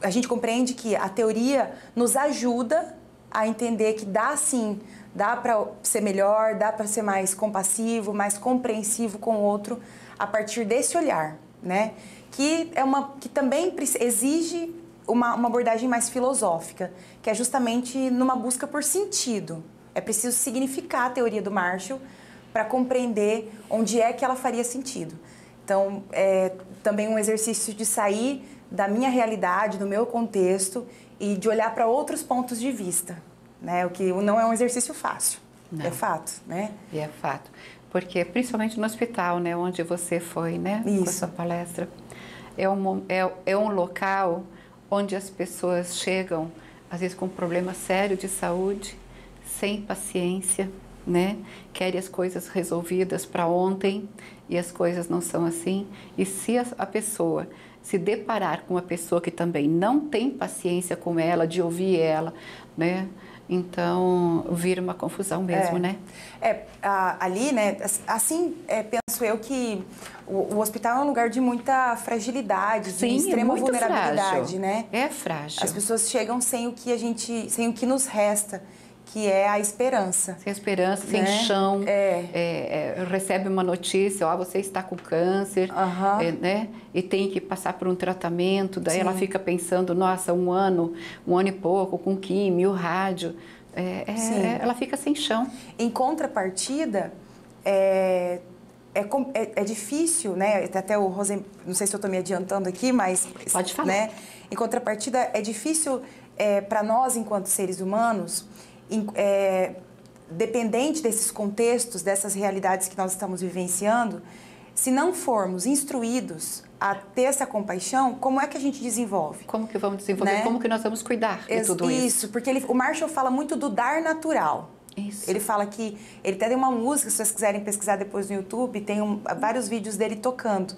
a gente compreende que a teoria nos ajuda a entender que dá sim, dá para ser melhor, dá para ser mais compassivo, mais compreensivo com o outro a partir desse olhar, né? Que é uma que também exige uma, uma abordagem mais filosófica, que é justamente numa busca por sentido. É preciso significar a teoria do Marshall para compreender onde é que ela faria sentido. Então, é também um exercício de sair da minha realidade, do meu contexto e de olhar para outros pontos de vista, né? O que não é um exercício fácil, Não. é fato, né? E é fato. Porque, principalmente no hospital, né, onde você foi, né, com a Isso. sua palestra, é um, é, é um local onde as pessoas chegam, às vezes com problema sério de saúde, sem paciência, né, querem as coisas resolvidas para ontem e as coisas não são assim. E se a, a pessoa se deparar com uma pessoa que também não tem paciência com ela, de ouvir ela, né, então vira uma confusão mesmo, É. né? É, a- ali, né, as- assim, é, penso eu que o, o hospital é um lugar de muita fragilidade, de Sim, extrema é muito vulnerabilidade, frágil. né? É frágil. As pessoas chegam sem o que a gente, sem o que nos resta, que é a esperança. Sem esperança, sem Né? chão. É. É, é, recebe uma notícia, ó, você está com câncer, é, né? E tem que passar por um tratamento. Daí Sim. ela fica pensando, nossa, um ano, um ano e pouco, com químio, rádio. É, é, ela fica sem chão. Em contrapartida, é, é, é- é difícil, né? Até o Rosen, não sei se eu estou me adiantando aqui, mas Pode falar. Né? Em contrapartida, é difícil para nós, enquanto seres humanos, é, dependente desses contextos, dessas realidades que nós estamos vivenciando, se não formos instruídos a ter essa compaixão, como é que a gente desenvolve? Como que vamos desenvolver? Né? Como que nós vamos cuidar de tudo isso? porque ele- o Marshall fala muito do dar natural. Isso. Ele fala que ele até tem uma música, se vocês quiserem pesquisar depois no YouTube, tem um- vários vídeos dele tocando.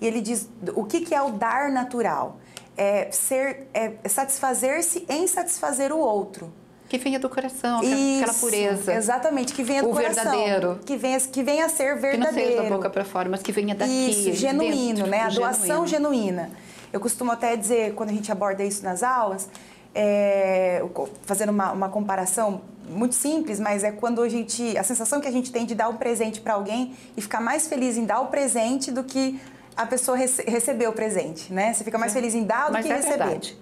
E ele diz o que, que é o dar natural? É ser, é satisfazer-se em satisfazer o outro. Que venha do coração, aquela, aquela Isso, pureza. Exatamente, que venha do O coração. verdadeiro. Que venha, que venha a ser Que não verdadeiro. seja da boca para fora, mas que venha daqui. Isso, genuíno, dentro, né? A doação genuíno. genuína. Eu costumo até dizer, quando a gente aborda isso nas aulas, é, fazendo uma, uma comparação muito simples, mas é quando a gente. a sensação que a gente tem de dar um presente para alguém e ficar mais feliz em dar o presente do que a pessoa rece receber o presente, né? Você fica mais feliz em dar do Mas que é receber. verdade.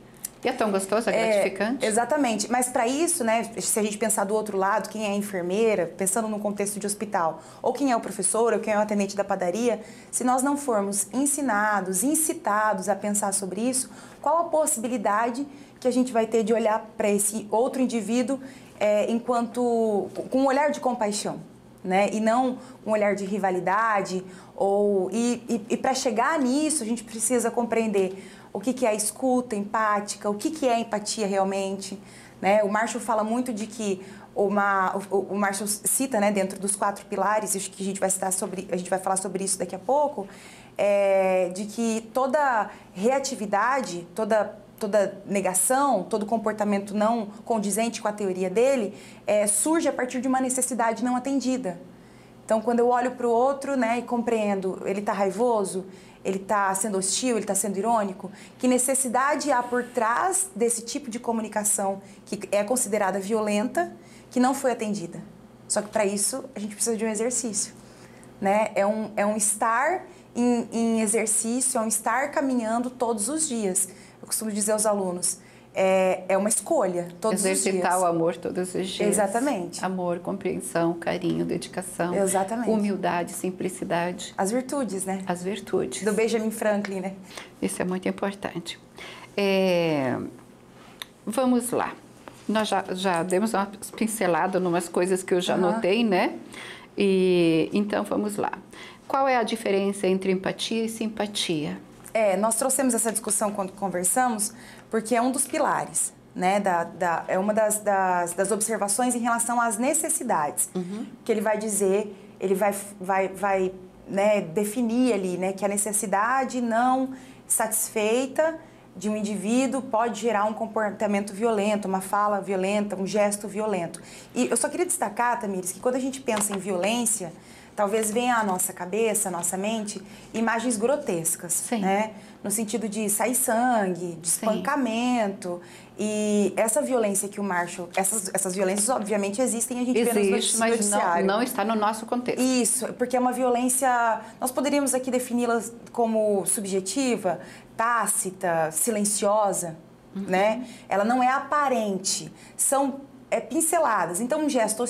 E é tão gostoso, é É, gratificante. exatamente. Mas para isso, né, se a gente pensar do outro lado, quem é a enfermeira, pensando no contexto de hospital, ou quem é o professor, ou quem é o atendente da padaria, se nós não formos ensinados, incitados a pensar sobre isso, qual a possibilidade que a gente vai ter de olhar para esse outro indivíduo é, enquanto com um olhar de compaixão? Né? E não um olhar de rivalidade. Ou, e e, e para chegar nisso, a gente precisa compreender o que, que é escuta empática, o que, que é empatia realmente. Né? O Marshall fala muito de que uma, o, o Marshall cita né, dentro dos quatro pilares, acho que a gente vai citar sobre, a gente vai falar sobre isso daqui a pouco, é, de que toda reatividade, toda toda negação, todo comportamento não condizente com a teoria dele, é, surge a partir de uma necessidade não atendida. Então, quando eu olho para o outro né, e compreendo, ele está raivoso, ele está sendo hostil, ele está sendo irônico, que necessidade há por trás desse tipo de comunicação que é considerada violenta, que não foi atendida. Só que para isso a gente precisa de um exercício. Né? É, um, é um estar em, em exercício, é um estar caminhando todos os dias. Eu costumo dizer aos alunos, é, é uma escolha todos os Exercitar dias. o amor todos os dias. Exatamente. Amor, compreensão, carinho, dedicação. Exatamente. Humildade, simplicidade. As virtudes, né? As virtudes. Do Benjamin Franklin, né? Isso é muito importante. É, Vamos lá. Nós já, já demos uma pincelada em umas coisas que eu já Aham. notei, né? E, então vamos lá. Qual é a diferença entre empatia e simpatia? É, nós trouxemos essa discussão quando conversamos, porque é um dos pilares, né? Da, da- é uma das, das, das observações em relação às necessidades. Que ele vai dizer, ele vai, vai, vai né, definir ali, né? Que a necessidade não satisfeita de um indivíduo pode gerar um comportamento violento, uma fala violenta, um gesto violento. E eu só queria destacar, Tamires, que quando a gente pensa em violência, talvez venha à nossa cabeça, à nossa mente, imagens grotescas, Sim. né? No sentido de sair sangue, de Sim. espancamento. E essa violência que o Marshall... Essas, essas violências, obviamente, existem, a gente vê nos Existe, mas não, não está no nosso contexto. Isso, porque é uma violência. Nós poderíamos aqui defini-la como subjetiva, tácita, silenciosa, Uhum. né? Ela não é aparente. São é, pinceladas. Então, um gesto,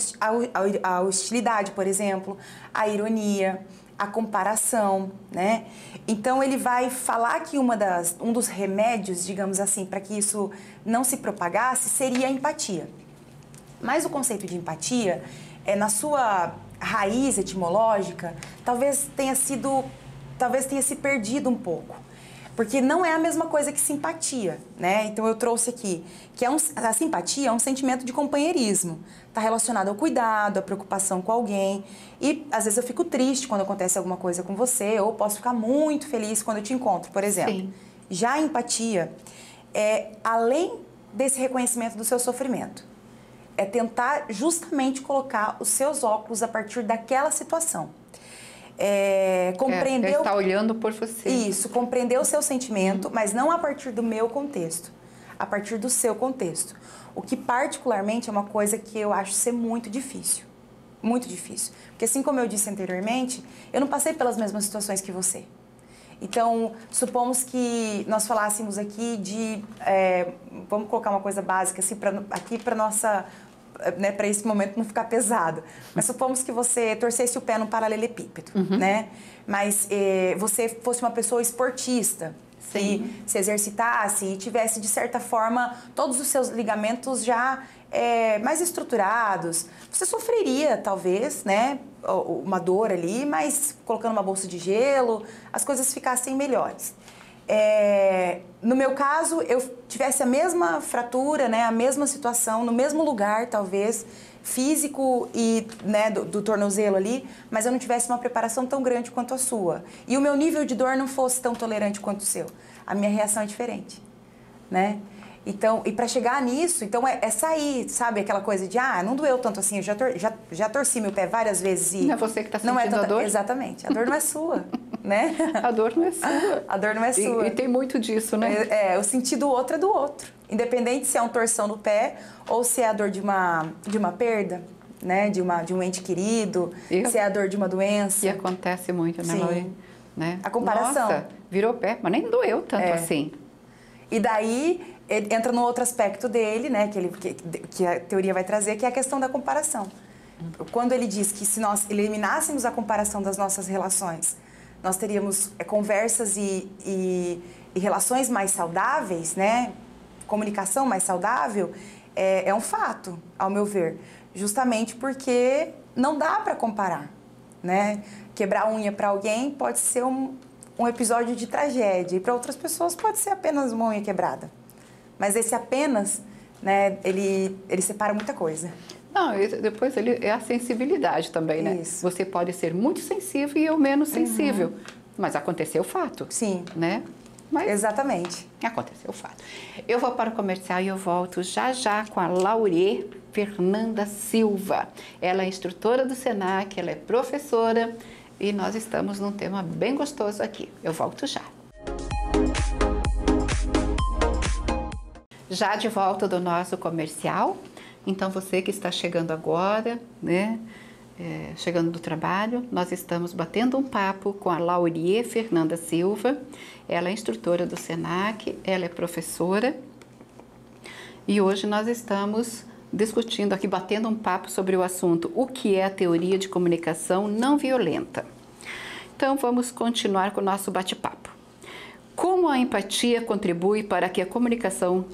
a, hostilidade, por exemplo, a ironia, a comparação, né? Então ele vai falar que uma das, um dos remédios, digamos assim, para que isso não se propagasse seria a empatia. Mas o conceito de empatia, é na sua raiz etimológica, talvez tenha sido, talvez tenha se perdido um pouco. Porque não é a mesma coisa que simpatia, né? Então eu trouxe aqui que é um, a simpatia é um sentimento de companheirismo. Está relacionado ao cuidado, à preocupação com alguém. E às vezes eu fico triste quando acontece alguma coisa com você, ou posso ficar muito feliz quando eu te encontro, por exemplo. Sim. Já a empatia é além desse reconhecimento do seu sofrimento. É tentar justamente colocar os seus óculos a partir daquela situação é, compreender. É, está olhando por você. Isso, compreender o seu sentimento, mas não a partir do meu contexto, a partir do seu contexto. O que, particularmente, é uma coisa que eu acho ser muito difícil. Muito difícil. Porque, assim como eu disse anteriormente, eu não passei pelas mesmas situações que você. Então, supomos que nós falássemos aqui de. É, vamos colocar uma coisa básica assim, pra, aqui para nossa né, para esse momento não ficar pesado. Mas supomos que você torcesse o pé num paralelepípedo, uhum. né? Mas eh, você fosse uma pessoa esportista, Sim. e se exercitasse e tivesse, de certa forma, todos os seus ligamentos já é, mais estruturados, você sofreria, talvez, né, uma dor ali, mas colocando uma bolsa de gelo, as coisas ficassem melhores é, no meu caso, eu tivesse a mesma fratura, né, a mesma situação, no mesmo lugar, talvez, físico e né, do, do, tornozelo ali, mas eu não tivesse uma preparação tão grande quanto a sua. E o meu nível de dor não fosse tão tolerante quanto o seu. A minha reação é diferente, né? Então, e para chegar nisso, então é, é, sair, sabe? Aquela coisa de, ah, não doeu tanto assim, eu já, tor já, já torci meu pé várias vezes e... Não é você que está sentindo não é tanta... a dor? Exatamente, a dor não é sua, [LAUGHS] né? A dor não é sua. [LAUGHS] A dor não é sua. E, e tem muito disso, né? É, é, o sentido do outro é do outro. Independente se é uma torção no pé ou se é a dor de uma, de uma perda, né? De, uma, de um ente querido, e, se é a dor de uma doença. E acontece muito, né, Sim. Né? A comparação. Nossa, virou pé, mas nem doeu tanto é. assim. E daí ele entra no outro aspecto dele, né, que, ele, que, que a teoria vai trazer, que é a questão da comparação. Quando ele diz que se nós eliminássemos a comparação das nossas relações, nós teríamos é, conversas e, e, e relações mais saudáveis, né, comunicação mais saudável, é, é um fato, ao meu ver. Justamente porque não dá para comparar, né? Quebrar unha para alguém pode ser um, um episódio de tragédia e para outras pessoas pode ser apenas uma unha quebrada. Mas esse apenas, né, ele, ele separa muita coisa. Não, depois ele é a sensibilidade também, né? Isso. Você pode ser muito sensível e eu menos sensível. Uhum. Mas aconteceu o fato. Sim. Né? Mas Exatamente. Aconteceu o fato. Eu vou para o comercial e eu volto já já com a Laure Fernanda Silva. Ela é instrutora do SENAC, ela é professora e nós estamos num tema bem gostoso aqui. Eu volto já. Já de volta do nosso comercial, então você que está chegando agora, né, é, chegando do trabalho, nós estamos batendo um papo com a Laurie Fernanda Silva. Ela é instrutora do SENAC, ela é professora e hoje nós estamos discutindo aqui, batendo um papo sobre o assunto o que é a teoria de comunicação não violenta. Então vamos continuar com o nosso bate-papo. Como a empatia contribui para que a comunicação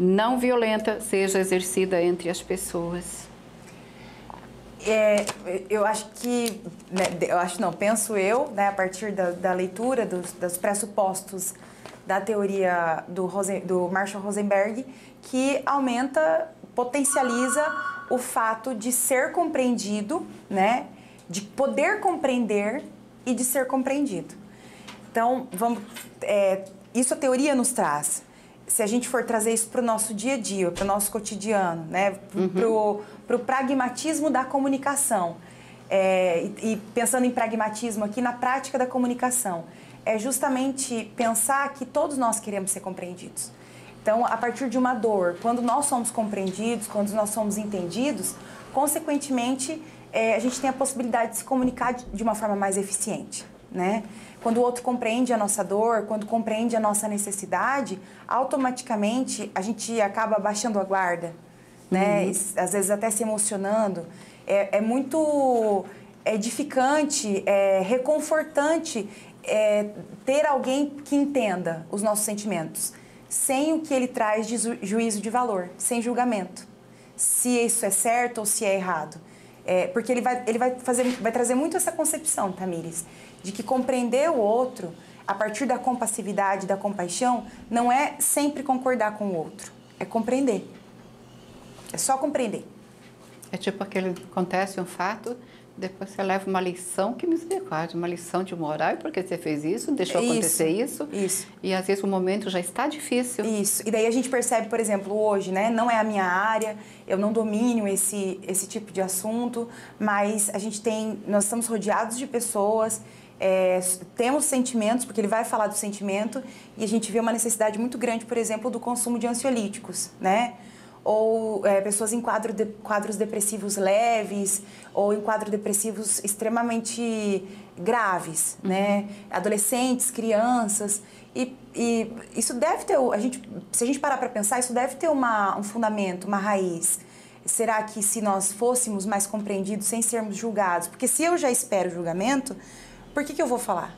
não violenta seja exercida entre as pessoas? É, eu acho que, né, eu acho não, penso eu, né, a partir da, da leitura dos, dos, pressupostos da teoria do, Rosen, do Marshall Rosenberg, que aumenta, potencializa o fato de ser compreendido, né, de poder compreender e de ser compreendido. Então, vamos, é, isso a teoria nos traz se a gente for trazer isso para o nosso dia a dia, para o nosso cotidiano, né? Uhum. para o pragmatismo da comunicação. É, e, e, pensando em pragmatismo aqui na prática da comunicação, é justamente pensar que todos nós queremos ser compreendidos. Então, a partir de uma dor, quando nós somos compreendidos, quando nós somos entendidos, consequentemente, é, a gente tem a possibilidade de se comunicar de uma forma mais eficiente, né? Quando o outro compreende a nossa dor, quando compreende a nossa necessidade, automaticamente a gente acaba baixando a guarda, né? E, Às vezes até se emocionando. É, é muito edificante, é reconfortante é, ter alguém que entenda os nossos sentimentos, sem o que ele traz de ju- juízo de valor, sem julgamento. Se isso é certo ou se é errado. É, porque ele vai, ele vai, fazer, vai trazer muito essa concepção, Tamires, de que compreender o outro, a partir da compassividade, da compaixão, não é sempre concordar com o outro, é compreender. É só compreender. É tipo aquele acontece um fato, depois você leva uma lição que misericórdia, uma lição de moral, porque você fez isso, deixou Isso, acontecer isso. isso. E às vezes o momento já está difícil. Isso. E daí a gente percebe, por exemplo, hoje, né? Não é a minha área, eu não domino esse, esse tipo de assunto, mas a gente tem, nós estamos rodeados de pessoas, é, temos sentimentos, porque ele vai falar do sentimento, e a gente vê uma necessidade muito grande, por exemplo, do consumo de ansiolíticos, né? Ou é, pessoas em quadro de- quadros depressivos leves, ou em quadros depressivos extremamente graves, né? Adolescentes, crianças. E, e isso deve ter, a gente, se a gente parar para pensar, isso deve ter uma, um fundamento, uma raiz. Será que se nós fôssemos mais compreendidos sem sermos julgados? Porque se eu já espero julgamento, por que, que eu vou falar?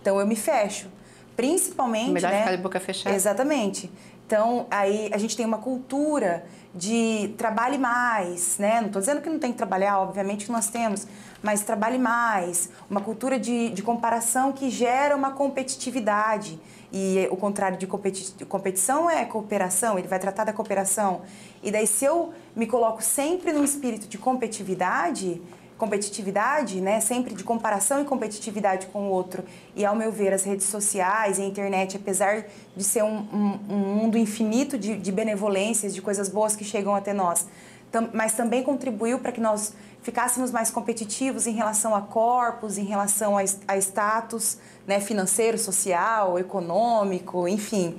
Então eu me fecho. Principalmente. Melhor né? ficar de boca fechada. Exatamente. Então, aí a gente tem uma cultura de trabalhe mais, né? Não estou dizendo que não tem que trabalhar, obviamente que nós temos, mas trabalhe mais. Uma cultura de, de comparação que gera uma competitividade. E o contrário de competi competição é cooperação, ele vai tratar da cooperação. E daí, se eu me coloco sempre num espírito de competitividade, competitividade, né, sempre de comparação e competitividade com o outro. E ao meu ver, as redes sociais e a internet, apesar de ser um, um- um mundo infinito de, de benevolências, de coisas boas que chegam até nós, tam- mas também contribuiu para que nós ficássemos mais competitivos em relação a corpos, em relação a, a status né, financeiro, social, econômico, enfim.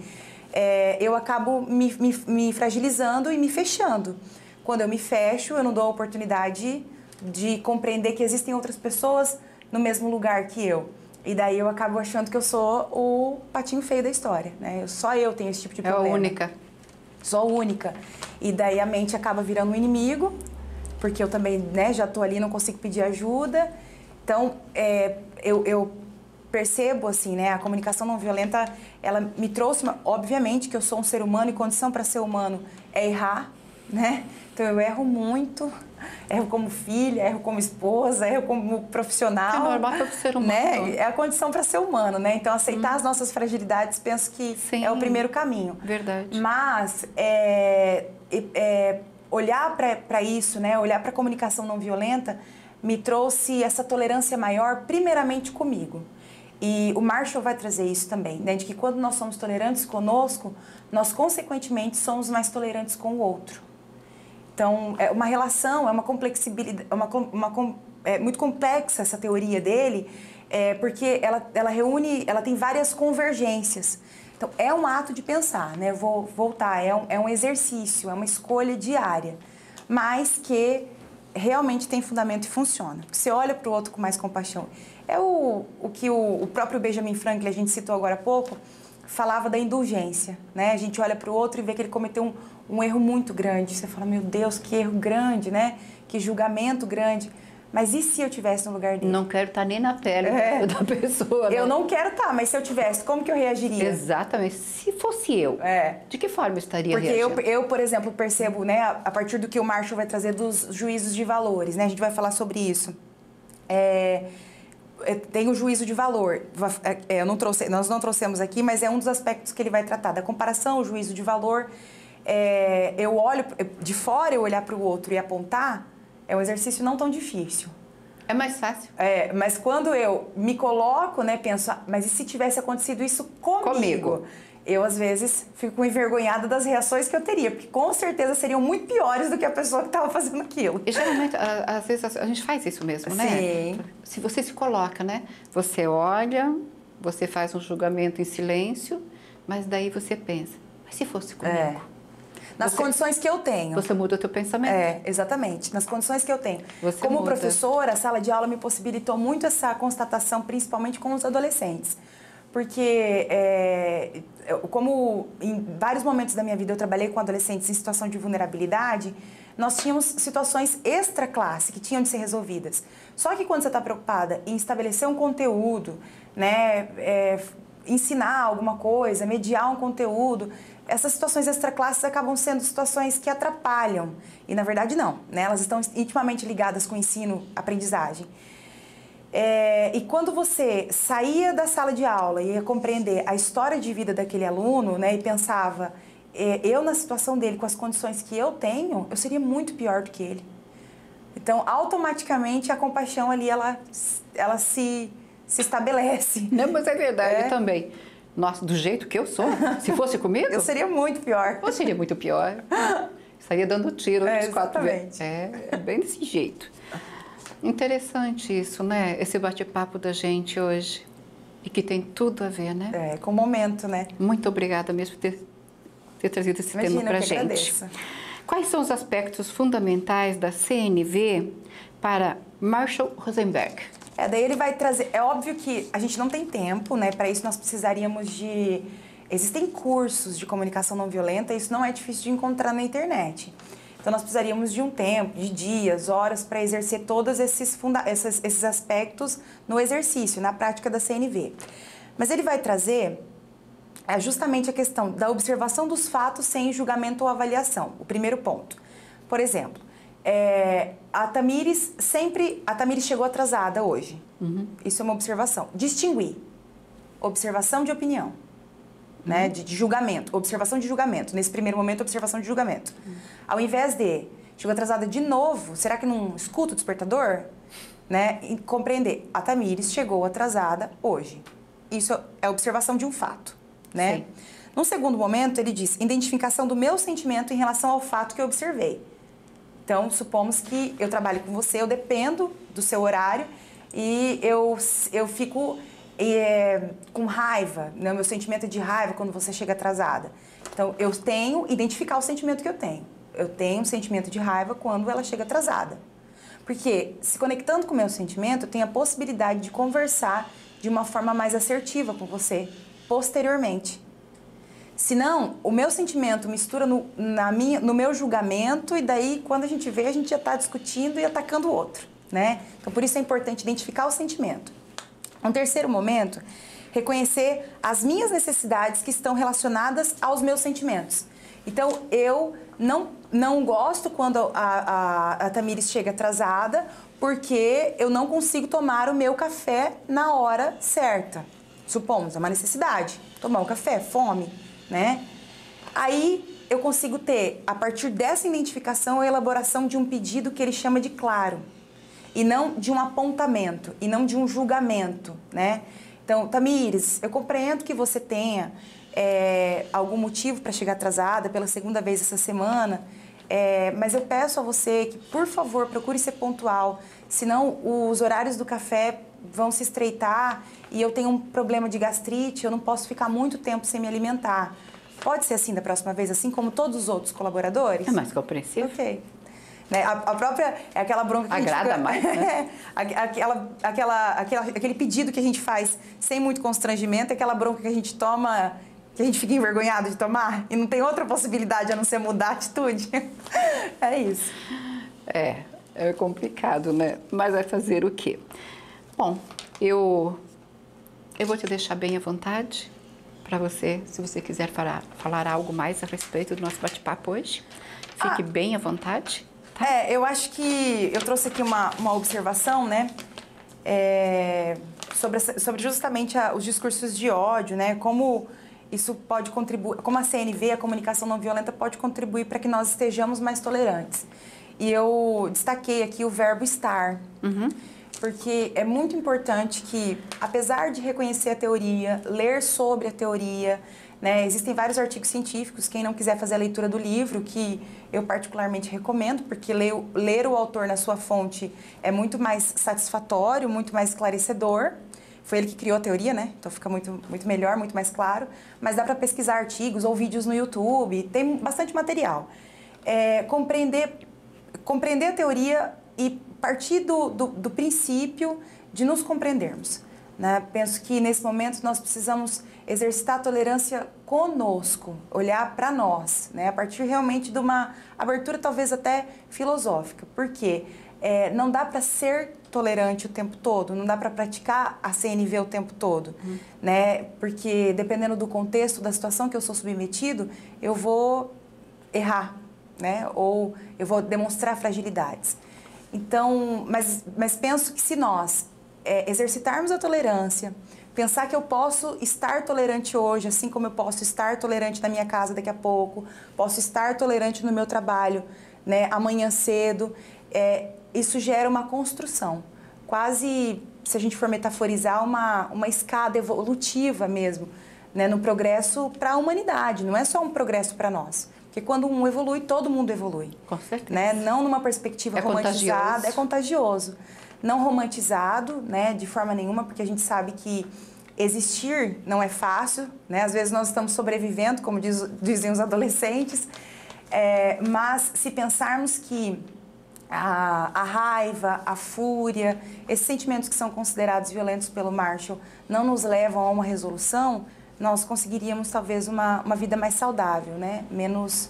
É, eu acabo me, me- me fragilizando e me fechando. Quando eu me fecho, eu não dou a oportunidade de compreender que existem outras pessoas no mesmo lugar que eu. E daí eu acabo achando que eu sou o patinho feio da história, né? Só eu tenho esse tipo de É a problema. única. Sou a única. E daí a mente acaba virando um inimigo, porque eu também né, já estou ali, não consigo pedir ajuda. Então, é, eu, eu percebo, assim, né, a comunicação não violenta, ela me trouxe, uma, obviamente, que eu sou um ser humano e condição para ser humano é errar, né? Então eu erro muito, erro como filha, erro como esposa, erro como profissional. É normal para o ser humano. Né? É a condição para ser humano, né? Então aceitar as nossas fragilidades, penso que Sim. é o primeiro caminho. Verdade. Mas é, é, olhar para isso, né, olhar para a comunicação não violenta, me trouxe essa tolerância maior, primeiramente comigo. E o Marshall vai trazer isso também, né, de que quando nós somos tolerantes conosco, nós consequentemente somos mais tolerantes com o outro. Então, é uma relação, é uma complexibilidade, é uma, uma, é muito complexa essa teoria dele, é, porque ela, ela reúne, ela tem várias convergências. Então, é um ato de pensar, né? Vou voltar, é um, é um exercício, é uma escolha diária, mas que realmente tem fundamento e funciona. Você olha para o outro com mais compaixão. É o, o que o, o próprio Benjamin Franklin, a gente citou agora há pouco, falava da indulgência, né? A gente olha para o outro e vê que ele cometeu um, um erro muito grande. Você fala, meu Deus, que erro grande, né? Que julgamento grande. Mas e se eu tivesse no lugar dele? Não quero estar nem na pele É. [LAUGHS] da pessoa. né? Eu não quero estar, mas se eu tivesse, como que eu reagiria? Exatamente. Se fosse eu, É. de que forma eu estaria Porque eu, reagindo? eu, por exemplo, percebo, né, a partir do que o Marshall vai trazer dos juízos de valores, né? A gente vai falar sobre isso. É, tem o juízo de valor. Va- é, eu não trouxe, nós não trouxemos aqui, mas é um dos aspectos que ele vai tratar. Da comparação, o juízo de valor. É, eu olho de fora, eu olhar para o outro e apontar, é um exercício não tão difícil. É mais fácil. É, mas quando eu me coloco, né, penso, ah, mas e se tivesse acontecido isso comigo? Comigo. Eu, às vezes, fico envergonhada das reações que eu teria, porque com certeza seriam muito piores do que a pessoa que estava fazendo aquilo. E geralmente, às vezes, a- a gente faz isso mesmo, né? Sim. Se você se coloca, né? Você olha, você faz um julgamento em silêncio, mas daí você pensa, mas se fosse comigo? É. Nas Você- condições que eu tenho. Você muda o teu pensamento. É, exatamente. Nas condições que eu tenho. Você Como muda. professora, a sala de aula me possibilitou muito essa constatação, principalmente com os adolescentes. porque é, como em vários momentos da minha vida eu trabalhei com adolescentes em situação de vulnerabilidade, nós tínhamos situações extra classe que tinham de ser resolvidas. Só que quando você está preocupada em estabelecer um conteúdo, né, é, ensinar alguma coisa, mediar um conteúdo, essas situações extraclasses acabam sendo situações que atrapalham. E na verdade não, né? elas estão intimamente ligadas com o ensino, aprendizagem. É, e quando você saía da sala de aula e ia compreender a história de vida daquele aluno, né, e pensava, é, eu na situação dele, com as condições que eu tenho, eu seria muito pior do que ele. Então, automaticamente a compaixão ali ela, ela se, se estabelece. Não, mas é verdade é. também. Nossa, do jeito que eu sou, se fosse comigo. eu seria muito pior. Eu seria muito pior. [LAUGHS] Estaria dando tiro é, nos quatro vezes. É, é bem desse jeito. Interessante isso, né? Esse bate-papo da gente hoje. E que tem tudo a ver, né? É, com o momento, né? Muito obrigada mesmo por ter, ter trazido esse Imagina, tema pra gente. Agradeço. Quais são os aspectos fundamentais da CNV para Marshall Rosenberg? É, daí ele vai trazer. É óbvio que a gente não tem tempo, né? Para isso nós precisaríamos de. Existem cursos de comunicação não violenta, isso não é difícil de encontrar na internet. Então nós precisaríamos de um tempo, de dias, horas para exercer todos esses, esses, esses aspectos no exercício, na prática da CNV. Mas ele vai trazer é justamente a questão da observação dos fatos sem julgamento ou avaliação, o primeiro ponto. Por exemplo, é, a Tamires sempre. A Tamires chegou atrasada hoje. Uhum. Isso é uma observação. Distinguir. Observação de opinião. Né, uhum. Né, de, de, julgamento. Observação de julgamento. Nesse primeiro momento, observação de julgamento. Uhum. Ao invés de chegou atrasada de novo, será que não escuta o despertador? Né? E compreender. A Tamires chegou atrasada hoje. Isso é observação de um fato. Né? Sim. Num segundo momento, ele diz identificação do meu sentimento em relação ao fato que eu observei. Então, supomos que eu trabalho com você, eu dependo do seu horário e eu, eu fico é, com raiva, né? meu sentimento é de raiva quando você chega atrasada. Então, eu tenho, identificar o sentimento que eu tenho. Eu tenho um sentimento de raiva quando ela chega atrasada. Porque, se conectando com o meu sentimento, eu tenho a possibilidade de conversar de uma forma mais assertiva com você posteriormente. Senão, o meu sentimento mistura no, na minha, no meu julgamento e daí, quando a gente vê, a gente já está discutindo e atacando o outro, né? Então, por isso é importante identificar o sentimento. Um terceiro momento, reconhecer as minhas necessidades que estão relacionadas aos meus sentimentos. Então, eu não, não gosto quando a, a, a Tamires chega atrasada, porque eu não consigo tomar o meu café na hora certa. Supomos, é uma necessidade. Tomar um café, fome né? Aí eu consigo ter, a partir dessa identificação, a elaboração de um pedido que ele chama de claro. E não de um apontamento, e não de um julgamento, né? Então, Tamires, eu compreendo que você tenha é, algum motivo para chegar atrasada pela segunda vez essa semana, é, mas eu peço a você que, por favor, procure ser pontual, senão os horários do café vão se estreitar e eu tenho um problema de gastrite, eu não posso ficar muito tempo sem me alimentar. Pode ser assim da próxima vez, assim como todos os outros colaboradores? É mais compreensível. Ok. Né? A, a, própria, é aquela bronca que Agrada a gente... mais, né? [LAUGHS] aquela, aquela, aquela, aquele pedido que a gente faz sem muito constrangimento, aquela bronca que a gente toma, que a gente fica envergonhado de tomar e não tem outra possibilidade a não ser mudar a atitude. [LAUGHS] é isso. É, é complicado, né? Mas vai fazer o quê? Bom, eu, eu vou te deixar bem à vontade para você, se você quiser falar, falar algo mais a respeito do nosso bate-papo hoje. Fique ah, bem à vontade. Tá? É, eu acho que eu trouxe aqui uma, uma observação, né? É, sobre, sobre justamente a, os discursos de ódio, né? Como isso pode contribuir, como a CNV, a comunicação não violenta, pode contribuir para que nós estejamos mais tolerantes. E eu destaquei aqui o verbo estar. Uhum porque é muito importante que, apesar de reconhecer a teoria, ler sobre a teoria, né, existem vários artigos científicos, quem não quiser fazer a leitura do livro, que eu particularmente recomendo, porque ler, ler o autor na sua fonte é muito mais satisfatório, muito mais esclarecedor. Foi ele que criou a teoria, né? Então fica muito, muito melhor, muito mais claro. Mas dá para pesquisar artigos ou vídeos no YouTube, tem bastante material. É, compreender, compreender a teoria e partir do, do, do princípio de nos compreendermos. Né? Penso que nesse momento nós precisamos exercitar a tolerância conosco, olhar para nós, né? a partir realmente de uma abertura talvez até filosófica. Por quê? É, não dá para ser tolerante o tempo todo, não dá para praticar a CNV o tempo todo, uhum. né? Porque dependendo do contexto, da situação que eu sou submetido, eu vou errar, né? Ou eu vou demonstrar fragilidades. Então, mas, mas penso que se nós é, exercitarmos a tolerância, pensar que eu posso estar tolerante hoje, assim como eu posso estar tolerante na minha casa daqui a pouco, posso estar tolerante no meu trabalho, né, amanhã cedo, é, isso gera uma construção, quase, se a gente for metaforizar, uma, uma escada evolutiva mesmo, né, no progresso para a humanidade, não é só um progresso para nós. Porque quando um evolui, todo mundo evolui. Com certeza. Né? Não numa perspectiva é romantizada, contagioso. é contagioso. Não romantizado, né, de forma nenhuma, porque a gente sabe que existir não é fácil, né? Às vezes nós estamos sobrevivendo, como diz, dizem os adolescentes, é, mas se pensarmos que a, a, raiva, a fúria, esses sentimentos que são considerados violentos pelo Marshall não nos levam a uma resolução, nós conseguiríamos talvez uma, uma vida mais saudável, né? Menos,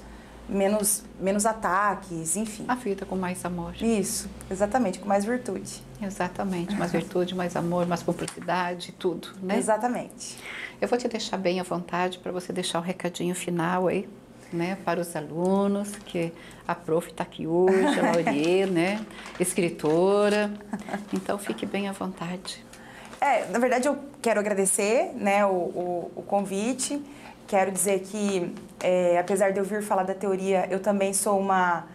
menos, menos ataques, enfim. A vida com mais amor. Isso, exatamente, com mais virtude. Exatamente, mais [LAUGHS] virtude, mais amor, mais cumplicidade, tudo, né? Exatamente. Eu vou te deixar bem à vontade para você deixar o um recadinho final aí né, para os alunos, que a prof está aqui hoje, a Laurier, né, escritora. Então, fique bem à vontade. É, na verdade, eu quero agradecer né, o, o, o convite. Quero dizer que, é, apesar de eu vir falar da teoria, eu também sou uma,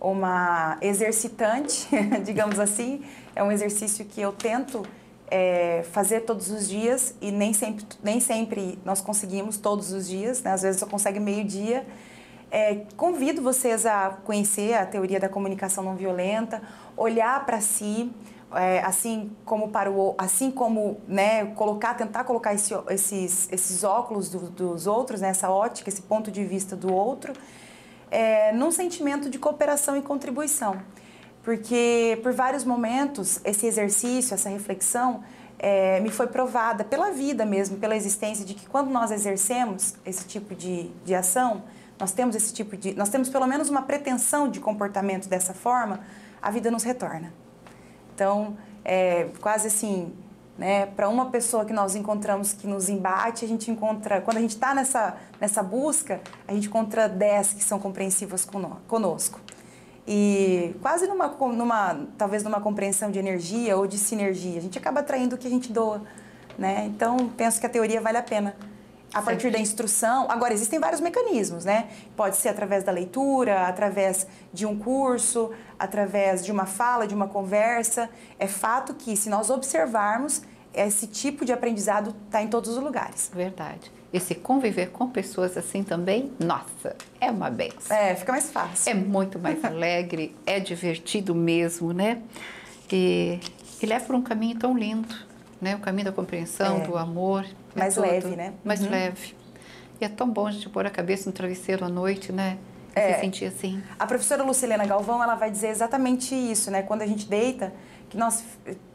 uma exercitante, [LAUGHS] digamos assim. É um exercício que eu tento é, fazer todos os dias e nem sempre, nem sempre nós conseguimos todos os dias, né? às vezes só consegue meio dia. É, convido vocês a conhecer a teoria da comunicação não violenta, olhar para si, é, assim como para o, assim como né, colocar, tentar colocar esse, esses, esses óculos do, dos outros, né, essa ótica, esse ponto de vista do outro, é, num sentimento de cooperação e contribuição. Porque por vários momentos esse exercício, essa reflexão, é, me foi provada pela vida mesmo, pela existência de que quando nós exercemos esse tipo de, de ação, nós temos esse tipo de, nós temos pelo menos uma pretensão de comportamento dessa forma, a vida nos retorna. Então, é, quase assim, né, para uma pessoa que nós encontramos que nos embate, a gente encontra, quando a gente está nessa, nessa busca, a gente encontra dez que são compreensivas conosco e quase numa, numa talvez numa compreensão de energia ou de sinergia. A gente acaba atraindo o que a gente doa, né? Então, penso que a teoria vale a pena. A partir da instrução, agora existem vários mecanismos, né? Pode ser através da leitura, através de um curso, através de uma fala, de uma conversa. É fato que se nós observarmos, esse tipo de aprendizado está em todos os lugares. Verdade esse conviver com pessoas assim também, nossa, é uma benção. É, fica mais fácil. É muito mais alegre, [LAUGHS] é divertido mesmo, né? E, e leva por um caminho tão lindo, né? O caminho da compreensão, é. do amor. É mais é leve, né? Mais uhum. leve. E é tão bom a gente pôr a cabeça no travesseiro à noite, né? É. Se sentir assim. A professora Lucilena Galvão, ela vai dizer exatamente isso, né? Quando a gente deita, que nós,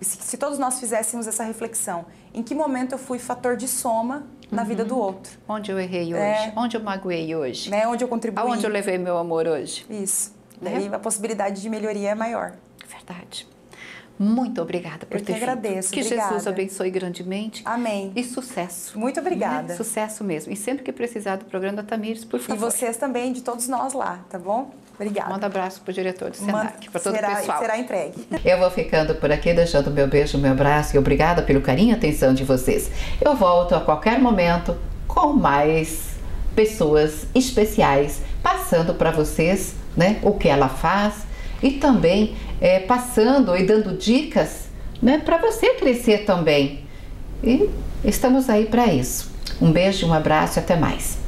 se todos nós fizéssemos essa reflexão, em que momento eu fui fator de soma na uhum. vida do outro? Onde eu errei hoje? É, Onde eu magoei hoje? Né? Onde eu contribuí? Aonde eu levei meu amor hoje? Isso. Né? Daí a possibilidade de melhoria é maior. Verdade. Muito obrigada por eu ter que agradeço. Que obrigada. Jesus abençoe grandemente. Amém. E sucesso. Muito obrigada. Né? Sucesso mesmo. E sempre que precisar do programa da Tamires, por favor. E vocês também, de todos nós lá, tá bom? Obrigada. Manda abraço para o diretor do Senac, para todo será, o pessoal. Será entregue. [LAUGHS] Eu vou ficando por aqui, deixando meu beijo, meu abraço e obrigada pelo carinho e atenção de vocês. Eu volto a qualquer momento com mais pessoas especiais, passando para vocês né, o que ela faz e também é, passando e dando dicas né, para você crescer também. E estamos aí para isso. Um beijo, um abraço e até mais.